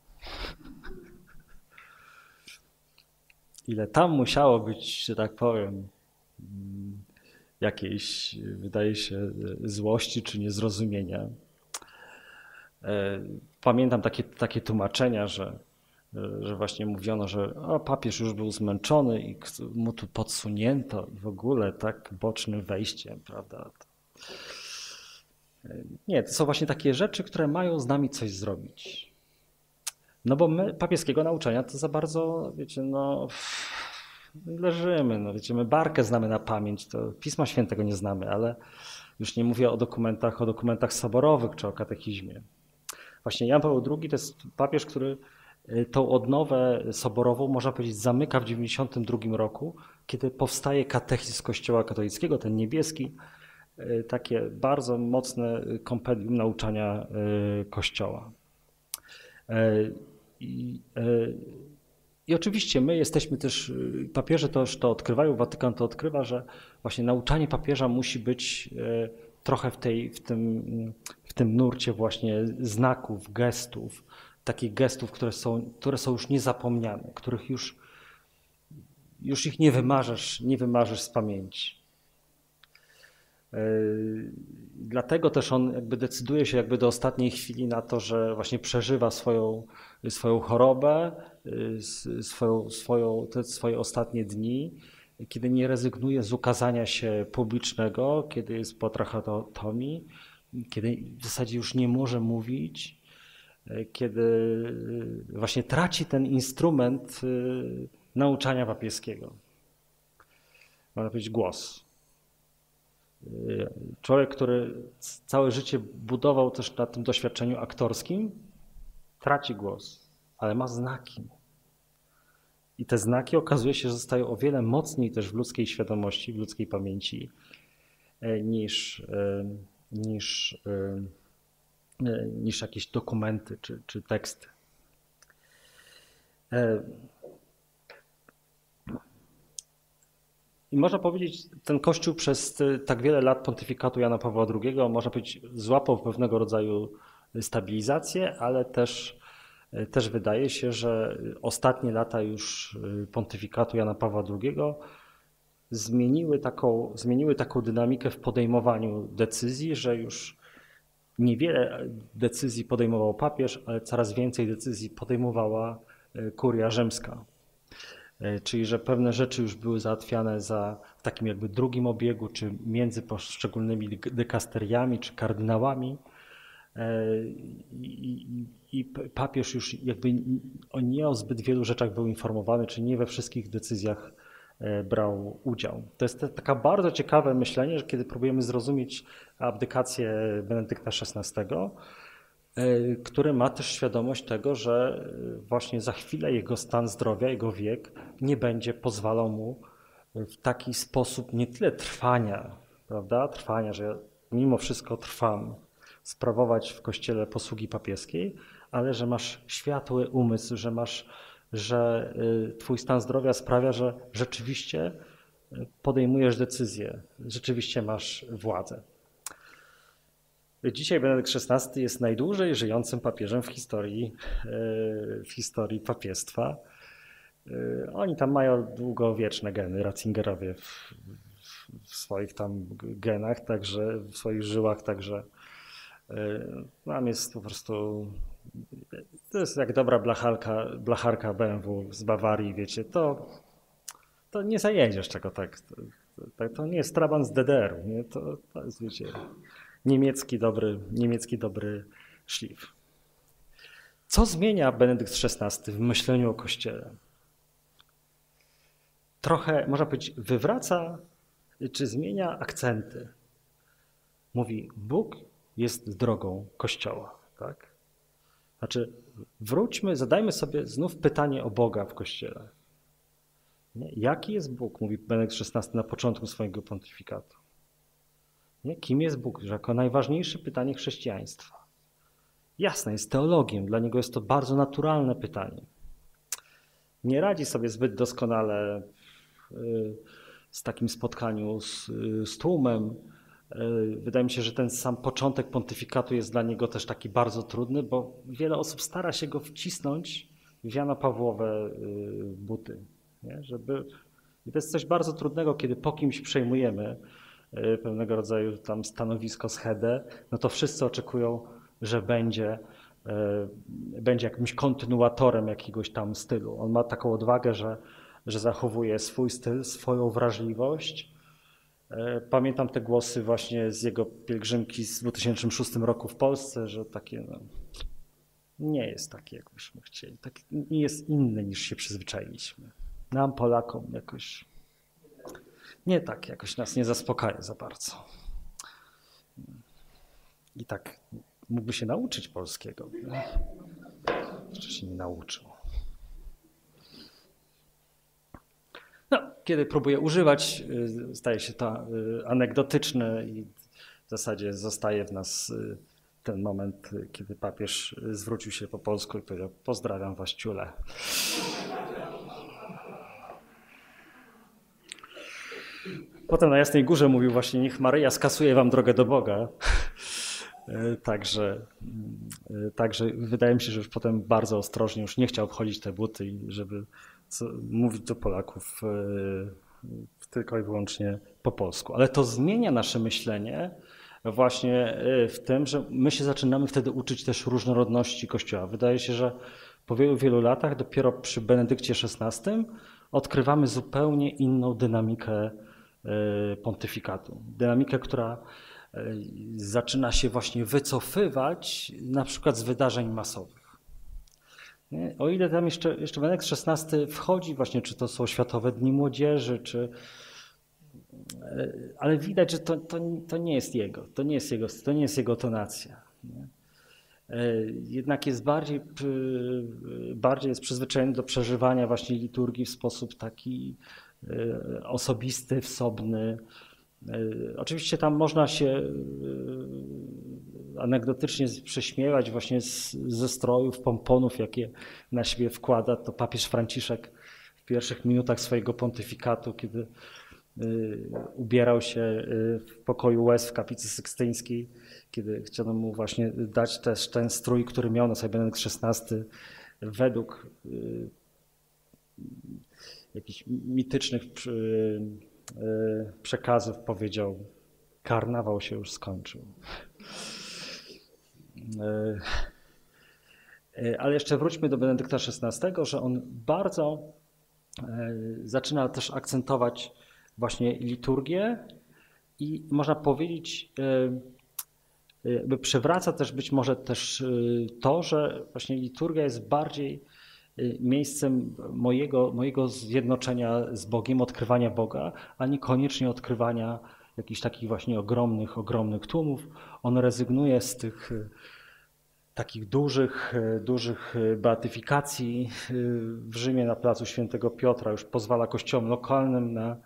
ile tam musiało być, że tak powiem, mm, jakiejś, wydaje się, złości czy niezrozumienia. E, pamiętam takie, takie tłumaczenia, że, że właśnie mówiono, że o, papież już był zmęczony i mu tu podsunięto w ogóle tak bocznym wejściem, prawda? E, nie, to są właśnie takie rzeczy, które mają z nami coś zrobić. No bo my papieskiego nauczania to za bardzo, wiecie, no leżymy, no wiecie, my barkę znamy na pamięć, to Pisma Świętego nie znamy, ale już nie mówię o dokumentach, o dokumentach soborowych czy o katechizmie. Właśnie Jan Paweł II to jest papież, który y, tą odnowę soborową, można powiedzieć, zamyka w 92 roku, kiedy powstaje katechizm Kościoła katolickiego, ten niebieski, takie bardzo mocne kompendium nauczania Kościoła. I, i oczywiście my jesteśmy też, papieże to już to odkrywają, Watykan to odkrywa, że właśnie nauczanie papieża musi być trochę w, tej, w, tym, w tym nurcie właśnie znaków, gestów, takich gestów, które są, które są już niezapomniane, których już, już ich nie wymarzysz, nie wymarzysz z pamięci. Yy, dlatego też on jakby decyduje się jakby do ostatniej chwili na to, że właśnie przeżywa swoją, swoją chorobę, yy, swoją, swoją, te swoje ostatnie dni kiedy nie rezygnuje z ukazania się publicznego, kiedy jest po tracheotomii, kiedy w zasadzie już nie może mówić, kiedy właśnie traci ten instrument y, nauczania papieskiego. Można powiedzieć głos. Człowiek, który całe życie budował też na tym doświadczeniu aktorskim, traci głos, ale ma znaki. I te znaki okazuje się, że zostają o wiele mocniej też w ludzkiej świadomości, w ludzkiej pamięci e, niż, e, niż, e, niż jakieś dokumenty czy, czy teksty. I można powiedzieć, ten Kościół przez tak wiele lat pontyfikatu Jana Pawła II, można powiedzieć, złapał pewnego rodzaju stabilizację, ale też też wydaje się, że ostatnie lata już e, pontyfikatu Jana Pawła II zmieniły taką, zmieniły taką dynamikę w podejmowaniu decyzji, że już niewiele decyzji podejmował papież, ale coraz więcej decyzji podejmowała e, kuria rzymska. Czyli, że pewne rzeczy już były załatwiane za w takim jakby drugim obiegu, czy między poszczególnymi dykasteriami, czy kardynałami. I, i papież już jakby nie o zbyt wielu rzeczach był informowany, czy nie we wszystkich decyzjach e, brał udział. To jest taka bardzo ciekawe myślenie, że kiedy próbujemy zrozumieć abdykację Benedykta XVI, e, który ma też świadomość tego, że właśnie za chwilę jego stan zdrowia, jego wiek nie będzie pozwalał mu w taki sposób nie tyle trwania, prawda, trwania, że mimo wszystko trwam, sprawować w kościele posługi papieskiej, ale że masz światły umysł, że masz, że y, twój stan zdrowia sprawia, że rzeczywiście y, podejmujesz decyzje, rzeczywiście masz władzę. Dzisiaj Benedykt XVI jest najdłużej żyjącym papieżem w historii, y, w historii papiestwa. Oni tam mają długowieczne geny, Ratzingerowie w, w swoich tam genach, także w swoich żyłach, także tam jest po prostu to jest jak dobra blacharka, blacharka BMW z Bawarii, wiecie, to, to nie zajedziesz czego tak. To, to nie jest Trabant z DDR-u, nie? To, to jest, wiecie, niemiecki dobry, niemiecki dobry szlif. Co zmienia Benedykt XVI w myśleniu o Kościele? Trochę, można powiedzieć, wywraca czy zmienia akcenty. Mówi, Bóg jest drogą Kościoła. Tak? Znaczy, wróćmy, zadajmy sobie znów pytanie o Boga w Kościele. Nie? Jaki jest Bóg, mówi Benek XVI na początku swojego pontyfikatu. Nie? Kim jest Bóg? Jako najważniejsze pytanie chrześcijaństwa. Jasne, jest teologiem, dla niego jest to bardzo naturalne pytanie. Nie radzi sobie zbyt doskonale y, z takim spotkaniu z, z tłumem, wydaje mi się, że ten sam początek pontyfikatu jest dla niego też taki bardzo trudny, bo wiele osób stara się go wcisnąć w Jana Pawłowe y, buty. Nie? Żeby... I to jest coś bardzo trudnego, kiedy po kimś przejmujemy y, pewnego rodzaju tam stanowisko schedę, no to wszyscy oczekują, że będzie, będzie jakimś kontynuatorem jakiegoś tam stylu. On ma taką odwagę, że, że zachowuje swój styl, swoją wrażliwość, E, pamiętam te głosy właśnie z jego pielgrzymki z 2006 roku w Polsce, że takie no, nie jest takie, jakbyśmy chcieli. Tak, nie jest inny niż się przyzwyczailiśmy. Nam, Polakom, jakoś nie tak, jakoś nas nie zaspokaja za bardzo. I tak mógłby się nauczyć polskiego. Jeszcze się nie nauczył. No, kiedy próbuję używać, y, staje się to y, anegdotyczne i w zasadzie zostaje w nas y, ten moment, kiedy papież zwrócił się po polsku i powiedział: Pozdrawiam was, ciule. Potem na Jasnej Górze mówił właśnie, niech Maryja skasuje wam drogę do Boga. Także, także wydaje mi się, że już potem bardzo ostrożnie już nie chciał obchodzić te buty żeby co, mówić do Polaków e, tylko i wyłącznie po polsku. Ale to zmienia nasze myślenie właśnie w tym, że my się zaczynamy wtedy uczyć też różnorodności Kościoła. Wydaje się, że po wielu, wielu latach, dopiero przy Benedykcie XVI, odkrywamy zupełnie inną dynamikę pontyfikatu. Dynamikę, która E, zaczyna się właśnie wycofywać na przykład z wydarzeń masowych. O ile tam jeszcze, jeszcze Benedykt XVI wchodzi właśnie, czy to są Światowe Dni Młodzieży, czy... E, ale widać, że to, to, to nie jest jego, to nie jest jego, to nie jest jego tonacja. Nie? E, jednak jest bardziej, bardziej jest przyzwyczajony do przeżywania właśnie liturgii w sposób taki osobisty, wsobny, E, oczywiście tam można się e, anegdotycznie prześmiewać właśnie z, ze strojów, pomponów, jakie na siebie wkłada to papież Franciszek w pierwszych minutach swojego pontyfikatu, kiedy e, ubierał się w pokoju łez w kaplicy sykstyńskiej, kiedy chciano mu właśnie dać też ten strój, który miał na sobie Benedykt XVI według jakichś mitycznych przekazów powiedział: Karnawał się już skończył. Y, y, ale jeszcze wróćmy do Benedykta XVI, że on bardzo zaczyna też akcentować właśnie liturgię i można powiedzieć, przywraca też być może też to, że właśnie liturgia jest bardziej Y, miejscem mojego, mojego zjednoczenia z Bogiem, odkrywania Boga, a niekoniecznie odkrywania jakichś takich właśnie ogromnych, ogromnych tłumów. On rezygnuje z tych y, takich dużych, y, dużych beatyfikacji w Rzymie na placu Świętego Piotra. Już pozwala kościołom lokalnym na,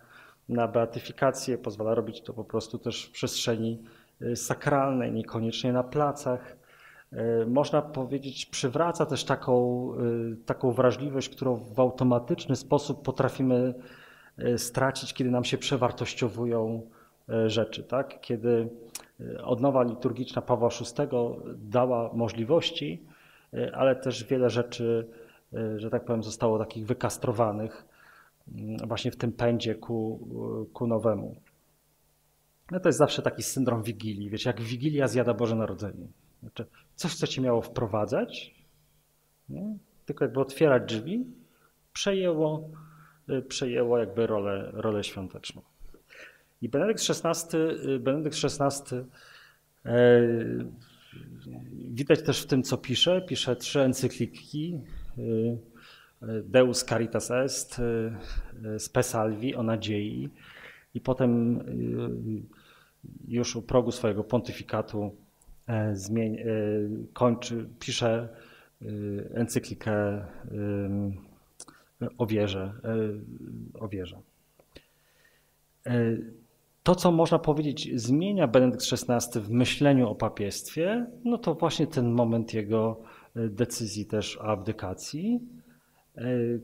na beatyfikację, pozwala robić to po prostu też w przestrzeni sakralnej, niekoniecznie na placach. E, można powiedzieć, przywraca też taką, e, taką wrażliwość, którą w automatyczny sposób potrafimy e, stracić, kiedy nam się przewartościowują rzeczy. Tak? Kiedy odnowa liturgiczna Pawła VI dała możliwości, ale też wiele rzeczy, że tak powiem, zostało takich wykastrowanych mm, właśnie w tym pędzie ku, ku nowemu. No to jest zawsze taki syndrom Wigilii. Wiecie, jak Wigilia zjada Boże Narodzenie. Znaczy, co cię miało wprowadzać, nie? tylko jakby otwierać drzwi, przejęło, y, przejęło jakby rolę, rolę świąteczną. I Benedykt XVI, y, Benedykt XVI e, widać też w tym, co pisze. Pisze trzy encykliki. Y, Deus Caritas Est, Spesalvi o nadziei. I potem już u progu swojego pontyfikatu zmień, e, kończy, pisze e, encyklikę o wierze. O wierze. To, co można powiedzieć, zmienia Benedykt XVI w myśleniu o papiestwie, no to właśnie ten moment jego decyzji też o abdykacji,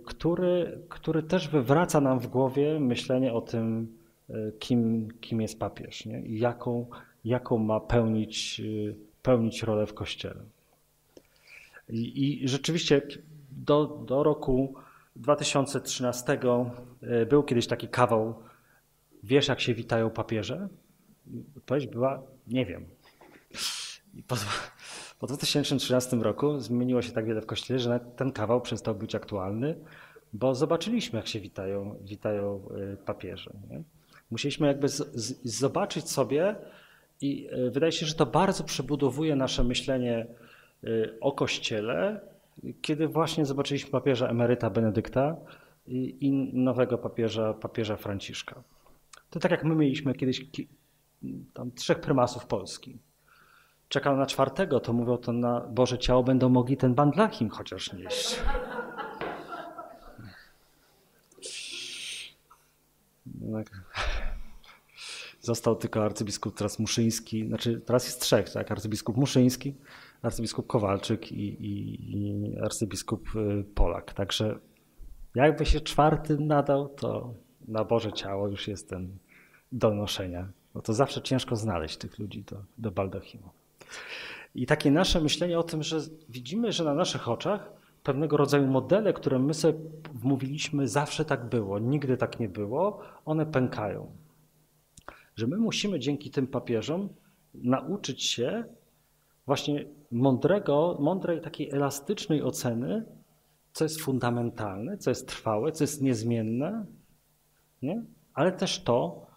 który, który też wywraca nam w głowie myślenie o tym, kim, kim jest papież nie? i jaką, jaką ma pełnić, y, pełnić rolę w Kościele. I, i rzeczywiście do, do roku 2013 y, był kiedyś taki kawał, wiesz jak się witają papieże? Odpowiedź była, nie wiem. I po, po 2013 roku zmieniło się tak wiele w Kościele, że ten kawał przestał być aktualny, bo zobaczyliśmy jak się witają, witają y, papieże. Nie? Musieliśmy jakby z, z, zobaczyć sobie, i e, wydaje się, że to bardzo przebudowuje nasze myślenie e, o Kościele, kiedy właśnie zobaczyliśmy papieża emeryta Benedykta i, nowego papieża, papieża Franciszka. To tak jak my mieliśmy kiedyś tam trzech prymasów Polski. Czekał na czwartego, to mówią, to na Boże Ciało będą mogli ten bandlachim chociaż nieść. Został tylko arcybiskup teraz Muszyński, znaczy teraz jest trzech, tak? Arcybiskup Muszyński, arcybiskup Kowalczyk i, i, i arcybiskup y, Polak. Także jakby się czwarty nadał, to na Boże ciało już jestem do noszenia. Bo to zawsze ciężko znaleźć tych ludzi do, do baldachinu. I takie nasze myślenie o tym, że widzimy, że na naszych oczach pewnego rodzaju modele, które my sobie wmówiliśmy, zawsze tak było, nigdy tak nie było, one pękają. Że my musimy dzięki tym papieżom nauczyć się właśnie mądrego, mądrej, takiej elastycznej oceny, co jest fundamentalne, co jest trwałe, co jest niezmienne, nie? ale też to,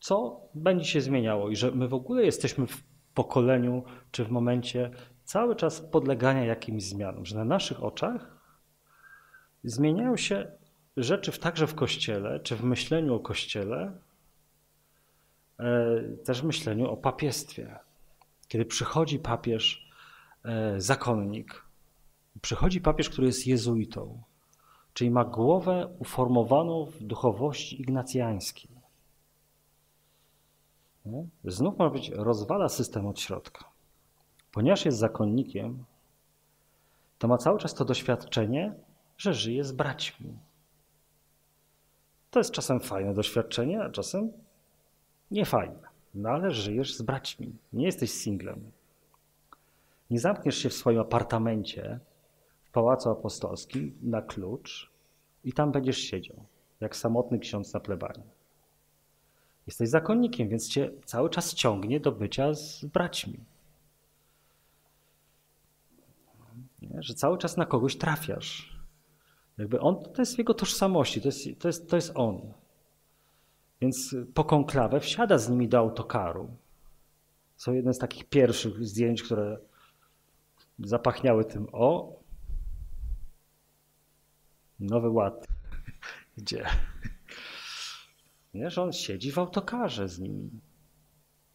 co będzie się zmieniało i że my w ogóle jesteśmy w pokoleniu czy w momencie cały czas podlegania jakimś zmianom, że na naszych oczach zmieniają się rzeczy także w Kościele, czy w myśleniu o Kościele, też w myśleniu o papiestwie. Kiedy przychodzi papież, e, zakonnik, przychodzi papież, który jest jezuitą, czyli ma głowę uformowaną w duchowości ignacjańskiej. Znów ma być rozwala system od środka. Ponieważ jest zakonnikiem, to ma cały czas to doświadczenie, że żyje z braćmi. To jest czasem fajne doświadczenie, a czasem niefajne. No ale żyjesz z braćmi, nie jesteś singlem. Nie zamkniesz się w swoim apartamencie w Pałacu Apostolskim na klucz i tam będziesz siedział, jak samotny ksiądz na plebanii. Jesteś zakonnikiem, więc cię cały czas ciągnie do bycia z braćmi. Nie? Że cały czas na kogoś trafiasz. Jakby on, to jest jego tożsamości, to jest, to jest, to jest on. Więc po konklawę wsiada z nimi do autokaru. Są jedne z takich pierwszych zdjęć, które zapachniały tym o, nowy ład. Gdzie? Że on siedzi w autokarze z nimi.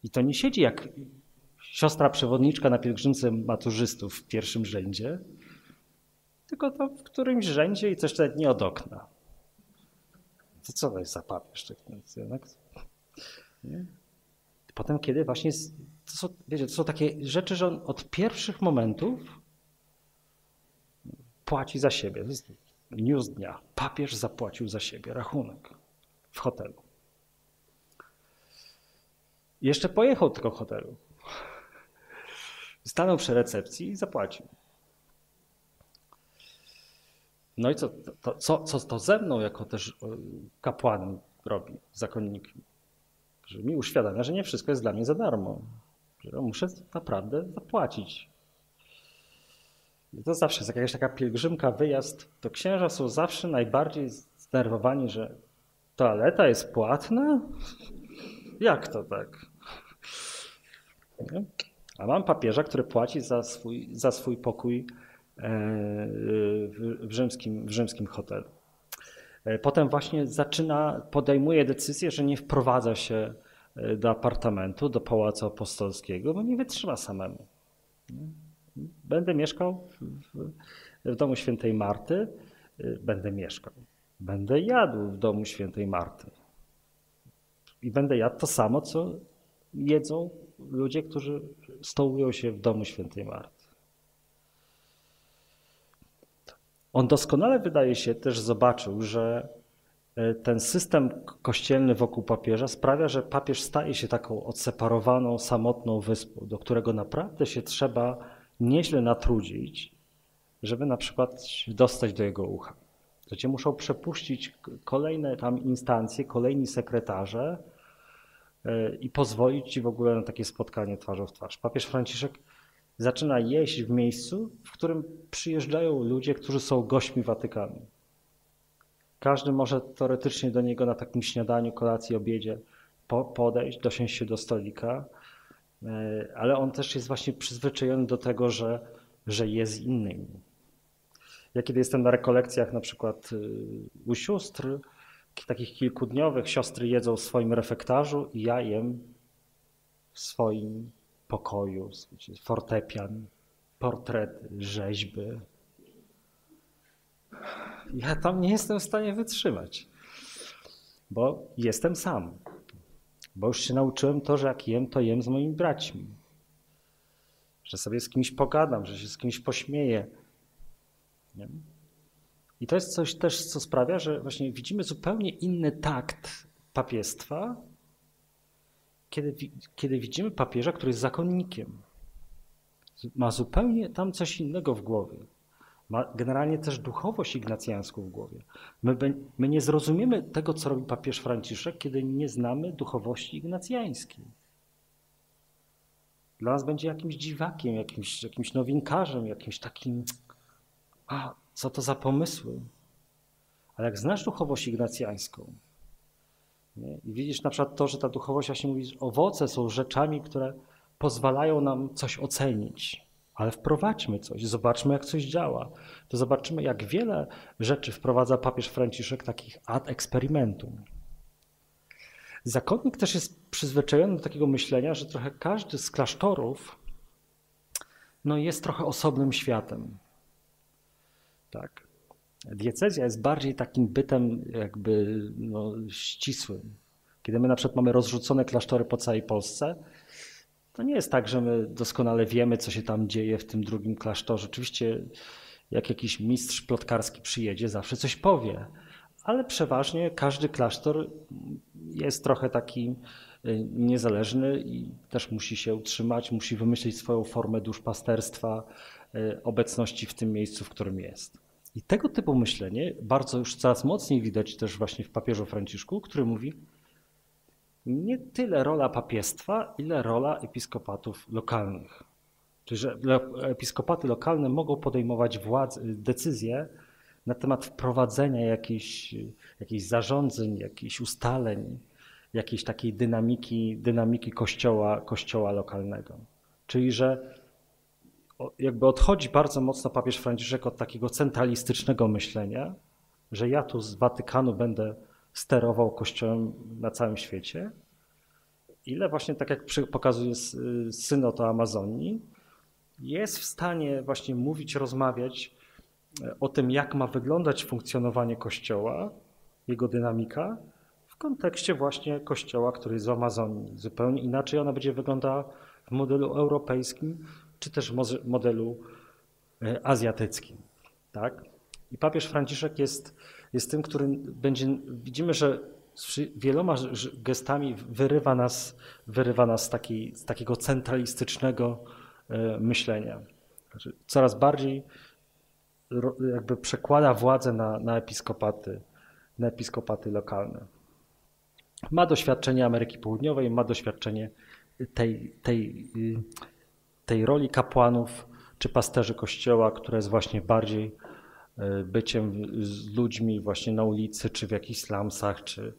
I to nie siedzi jak siostra przewodniczka na pielgrzymce maturzystów w pierwszym rzędzie, tylko to w którymś rzędzie i coś nawet nie od okna. To co to jest za papież? Nie? Potem, kiedy właśnie, to są, wiecie, to są takie rzeczy, że on od pierwszych momentów płaci za siebie. To jest news dnia. Papież zapłacił za siebie rachunek w hotelu. Jeszcze pojechał tego hotelu. Stanął przy recepcji i zapłacił. No i co to, co, co to ze mną, jako też e, kapłanem robi, zakonnikiem? Że mi uświadamia, że nie wszystko jest dla mnie za darmo. Że muszę naprawdę zapłacić. I to zawsze jest jakaś taka pielgrzymka, wyjazd. To księża są zawsze najbardziej zdenerwowani, że toaleta jest płatna? Jak to tak? Nie? A mam papieża, który płaci za swój, za swój pokój e, w, rzymskim, w rzymskim hotelu. E, potem właśnie zaczyna, podejmuje decyzję, że nie wprowadza się e, do apartamentu, do pałacu apostolskiego, bo nie wytrzyma samemu. Będę mieszkał w, w domu świętej Marty, będę mieszkał. Będę jadł w domu świętej Marty. I będę jadł to samo, co jedzą ludzie, którzy stołują się w domu świętej Marty. On doskonale, wydaje się, też zobaczył, że e, ten system kościelny wokół papieża sprawia, że papież staje się taką odseparowaną, samotną wyspą, do którego naprawdę się trzeba nieźle natrudzić, żeby na przykład dostać do jego ucha. To cię muszą przepuścić kolejne tam instancje, kolejni sekretarze, i pozwolić ci w ogóle na takie spotkanie twarzą w twarz. Papież Franciszek zaczyna jeść w miejscu, w którym przyjeżdżają ludzie, którzy są gośćmi Watykanu. Każdy może teoretycznie do niego na takim śniadaniu, kolacji, obiedzie podejść, dosiąść się do stolika, e, ale on też jest właśnie przyzwyczajony do tego, że, że jest innymi. Ja kiedy jestem na rekolekcjach na przykład y, u sióstr, takich kilkudniowych siostry jedzą w swoim refektarzu i ja jem w swoim pokoju, fortepian, portrety, rzeźby. Ja tam nie jestem w stanie wytrzymać, bo jestem sam. Bo już się nauczyłem to, że jak jem, to jem z moimi braćmi. Że sobie z kimś pogadam, że się z kimś pośmieję. Nie? I to jest coś też, co sprawia, że właśnie widzimy zupełnie inny takt papiestwa, kiedy, kiedy widzimy papieża, który jest zakonnikiem. Ma zupełnie tam coś innego w głowie. Ma generalnie też duchowość ignacjańską w głowie. My, my nie zrozumiemy tego, co robi papież Franciszek, kiedy nie znamy duchowości ignacjańskiej. Dla nas będzie jakimś dziwakiem, jakimś, jakimś nowinkarzem, jakimś takim, a co to za pomysły. Ale jak znasz duchowość ignacjańską nie? i widzisz na przykład to, że ta duchowość właśnie mówi, owoce są rzeczami, które pozwalają nam coś ocenić, ale wprowadźmy coś, zobaczmy jak coś działa. To zobaczymy jak wiele rzeczy wprowadza papież Franciszek takich ad experimentum. Zakonnik też jest przyzwyczajony do takiego myślenia, że trochę każdy z klasztorów no, jest trochę osobnym światem. Tak. Diecezja jest bardziej takim bytem jakby no, ścisłym. Kiedy my na przykład mamy rozrzucone klasztory po całej Polsce, to nie jest tak, że my doskonale wiemy, co się tam dzieje w tym drugim klasztorze. Oczywiście, jak jakiś mistrz plotkarski przyjedzie, zawsze coś powie, ale przeważnie każdy klasztor jest trochę taki y, niezależny i też musi się utrzymać, musi wymyślić swoją formę duszpasterstwa, y, obecności w tym miejscu, w którym jest. I tego typu myślenie bardzo już coraz mocniej widać też właśnie w papieżu Franciszku, który mówi, nie tyle rola papiestwa, ile rola episkopatów lokalnych. Czyli, że episkopaty lokalne mogą podejmować władz, decyzje na temat wprowadzenia jakichś, jakichś zarządzeń, jakichś ustaleń, jakiejś takiej dynamiki, dynamiki kościoła, kościoła lokalnego. Czyli, że jakby odchodzi bardzo mocno papież Franciszek od takiego centralistycznego myślenia, że ja tu z Watykanu będę sterował Kościołem na całym świecie. Ile właśnie, tak jak pokazuje synod o Amazonii, jest w stanie właśnie mówić, rozmawiać e, o tym, jak ma wyglądać funkcjonowanie Kościoła, jego dynamika, w kontekście właśnie Kościoła, który jest w Amazonii. Zupełnie inaczej ona będzie wyglądała w modelu europejskim, czy też modelu e, azjatyckim. Tak? I papież Franciszek jest, jest tym, który będzie, widzimy, że wieloma gestami wyrywa nas, wyrywa nas z, takiej, z takiego centralistycznego e, myślenia. Znaczy, coraz bardziej jakby przekłada władzę na, na episkopaty, na episkopaty lokalne. Ma doświadczenie Ameryki Południowej, ma doświadczenie tej, tej, tej roli kapłanów czy pasterzy kościoła, która jest właśnie bardziej e, byciem z ludźmi właśnie na ulicy, czy w jakichś slumsach, czy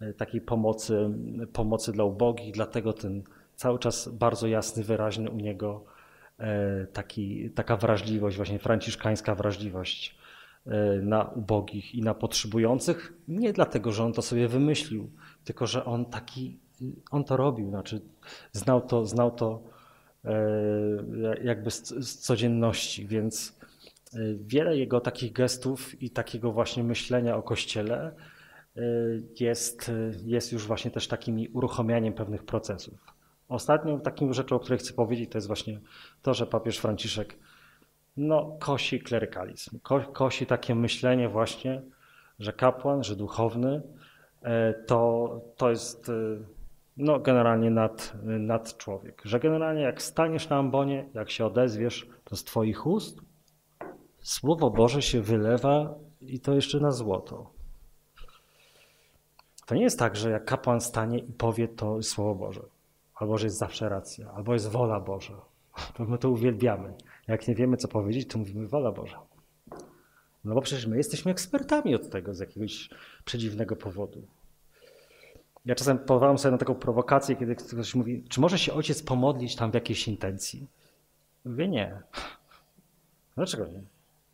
e, takiej pomocy, pomocy dla ubogich, dlatego ten cały czas bardzo jasny, wyraźny u niego e, taki, taka wrażliwość, właśnie franciszkańska wrażliwość na ubogich i na potrzebujących. Nie dlatego, że on to sobie wymyślił, tylko że on taki, on to robił, znaczy znał to, znał to jakby z, z codzienności, więc wiele jego takich gestów i takiego właśnie myślenia o Kościele jest, jest już właśnie też takimi uruchamianiem pewnych procesów. Ostatnią taką rzeczą, o której chcę powiedzieć, to jest właśnie to, że papież Franciszek no, kosi klerykalizm, ko, kosi takie myślenie właśnie, że kapłan, że duchowny to, to jest no, generalnie nad, nad człowiek. Że generalnie jak staniesz na ambonie, jak się odezwiesz, to z twoich ust Słowo Boże się wylewa i to jeszcze na złoto. To nie jest tak, że jak kapłan stanie i powie to Słowo Boże, albo że jest zawsze racja, albo jest wola Boża. To my to uwielbiamy. Jak nie wiemy, co powiedzieć, to mówimy wola Boża. No bo przecież my jesteśmy ekspertami od tego z jakiegoś przedziwnego powodu. Ja czasem powołam sobie na taką prowokację, kiedy ktoś mówi, czy może się ojciec pomodlić tam w jakiejś intencji? Mówię, nie. Dlaczego nie?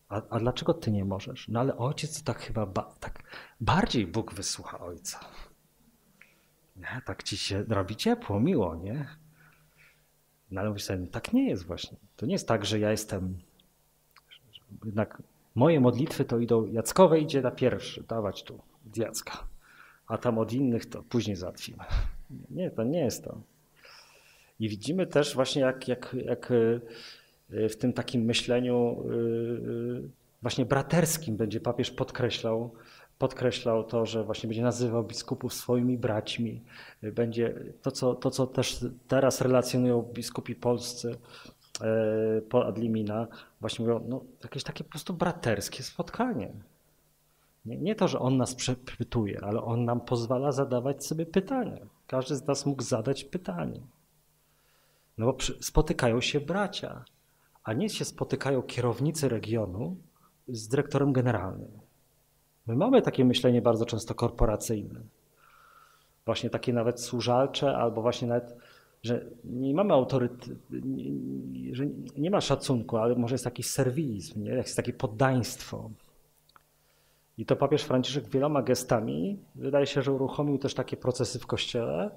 A, a dlaczego ty nie możesz? No ale ojciec to tak chyba, ba, tak bardziej Bóg wysłucha ojca. Nie, tak ci się robi ciepło, miło, nie? No ale mówisz sobie, tak nie jest właśnie. To nie jest tak, że ja jestem, jednak moje modlitwy to idą, Jackowe idzie na pierwszy, dawać tu, Jacka a tam od innych to później załatwimy. Nie, to nie jest to. I widzimy też właśnie, jak, jak, jak y, w tym takim myśleniu y, właśnie braterskim będzie papież podkreślał, podkreślał to, że właśnie będzie nazywał biskupów swoimi braćmi. Będzie to, co, to, co też teraz relacjonują biskupi polscy po Adlimina, właśnie mówią, no jakieś takie po prostu braterskie spotkanie. Nie, nie to, że on nas przepytuje, ale on nam pozwala zadawać sobie pytania. Każdy z nas mógł zadać pytanie. No bo spotykają się bracia, a nie się spotykają kierownicy regionu z dyrektorem generalnym. My mamy takie myślenie bardzo często korporacyjne. Właśnie takie nawet służalcze, albo właśnie nawet, że nie mamy autorytetu, że nie ma szacunku, ale może jest jakiś serwilizm, nie? jest takie poddaństwo. I to papież Franciszek wieloma gestami, wydaje się, że uruchomił też takie procesy w kościele,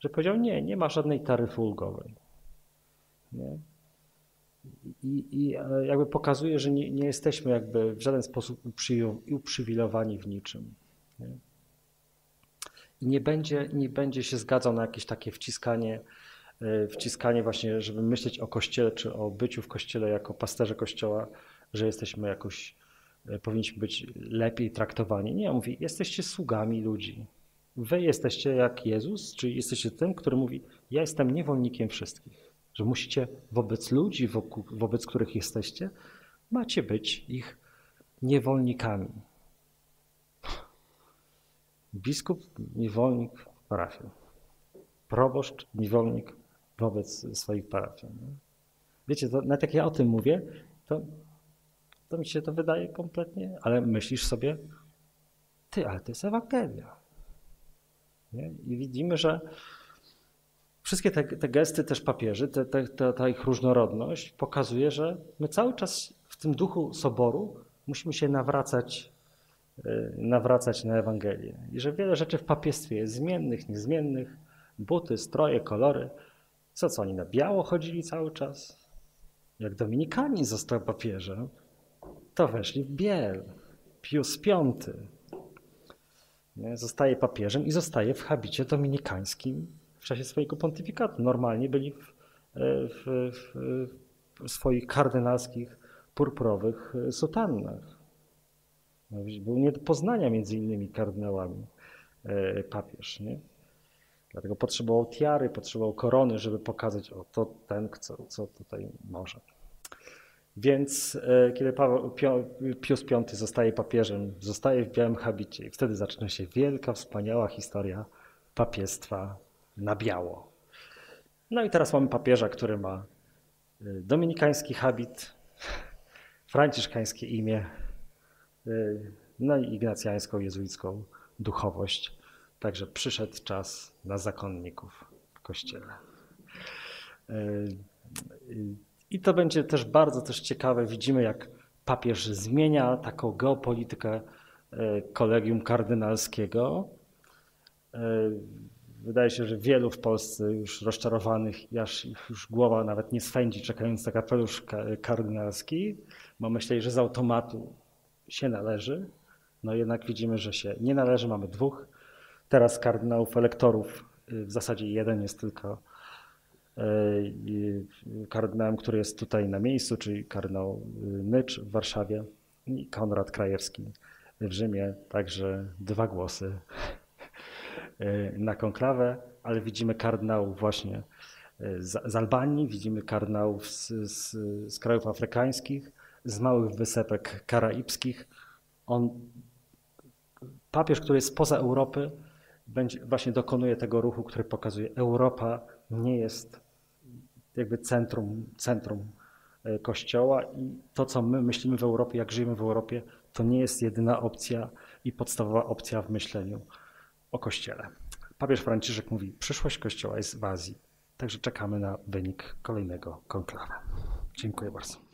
że powiedział: Nie, nie ma żadnej taryfy ulgowej. Nie? I, I, e, jakby pokazuje, że nie, nie, jesteśmy jakby w żaden sposób uprzywilejowani w niczym. Nie? I nie będzie, nie będzie się zgadzał na jakieś takie wciskanie, e, wciskanie właśnie, żeby myśleć o Kościele, czy o byciu w Kościele jako pasterze Kościoła, że jesteśmy jakoś, powinniśmy być lepiej traktowani. Nie, on mówi, jesteście sługami ludzi. Wy jesteście jak Jezus, czyli jesteście tym, który mówi, ja jestem niewolnikiem wszystkich że musicie wobec ludzi, wokół, wobec których jesteście, macie być ich niewolnikami. Biskup, niewolnik parafii. Proboszcz, niewolnik wobec swoich parafian. Wiecie, to, nawet jak ja o tym mówię, to, to mi się to wydaje kompletnie, ale myślisz sobie, ty, ale to jest Ewangelia. Nie? I widzimy, że wszystkie te, te gesty też papieży, te, te, ta ich różnorodność pokazuje, że my cały czas w tym duchu soboru musimy się nawracać, e, nawracać na Ewangelię. I że wiele rzeczy w papiestwie jest zmiennych, niezmiennych, buty, stroje, kolory. Co, co oni na biało chodzili cały czas? Jak Dominikani został papieżem, to weszli w biel. Pius V nie? zostaje papieżem i zostaje w habicie dominikańskim w czasie swojego pontyfikatu. Normalnie byli w, e, w, w, w swoich kardynalskich, purpurowych e, sutannach. No, był nie do poznania między innymi kardynałami e, papież. Nie? Dlatego potrzebował tiary, potrzebował korony, żeby pokazać, o to ten, co, co tutaj może. Więc kiedy Paweł, Pius V zostaje papieżem, zostaje w białym habicie i wtedy zaczyna się wielka, wspaniała historia papiestwa na biało. No i teraz mamy papieża, który ma y, dominikański habit, franciszkańskie imię, y, no i ignacjańską, jezuicką duchowość. Także przyszedł czas na zakonników w kościele. I to będzie też bardzo też ciekawe. Widzimy, jak papież zmienia taką geopolitykę kolegium kardynalskiego wydaje się, że wielu w Polsce już rozczarowanych, aż już głowa nawet nie swędzi, czekając na kapelusz kardynalski, bo myśleli, że z automatu się należy. No jednak widzimy, że się nie należy. Mamy dwóch teraz kardynałów, elektorów. W zasadzie jeden jest tylko e, kardynałem, który jest tutaj na miejscu, czyli kardynał Nycz w Warszawie i Konrad Krajewski w Rzymie. Także dwa głosy na konklawę, ale widzimy kardynałów właśnie z, Albanii, widzimy kardynałów z, z, z, krajów afrykańskich, z małych wysepek karaibskich. On, papież, który jest spoza Europy, będzie, właśnie dokonuje tego ruchu, który pokazuje, Europa nie jest jakby centrum, centrum e, Kościoła i to, co my myślimy w Europie, jak żyjemy w Europie, to nie jest jedyna opcja i podstawowa opcja w myśleniu o Kościele. Papież Franciszek mówi, przyszłość Kościoła jest w Azji, także czekamy na wynik kolejnego konklawa. Dziękuję bardzo.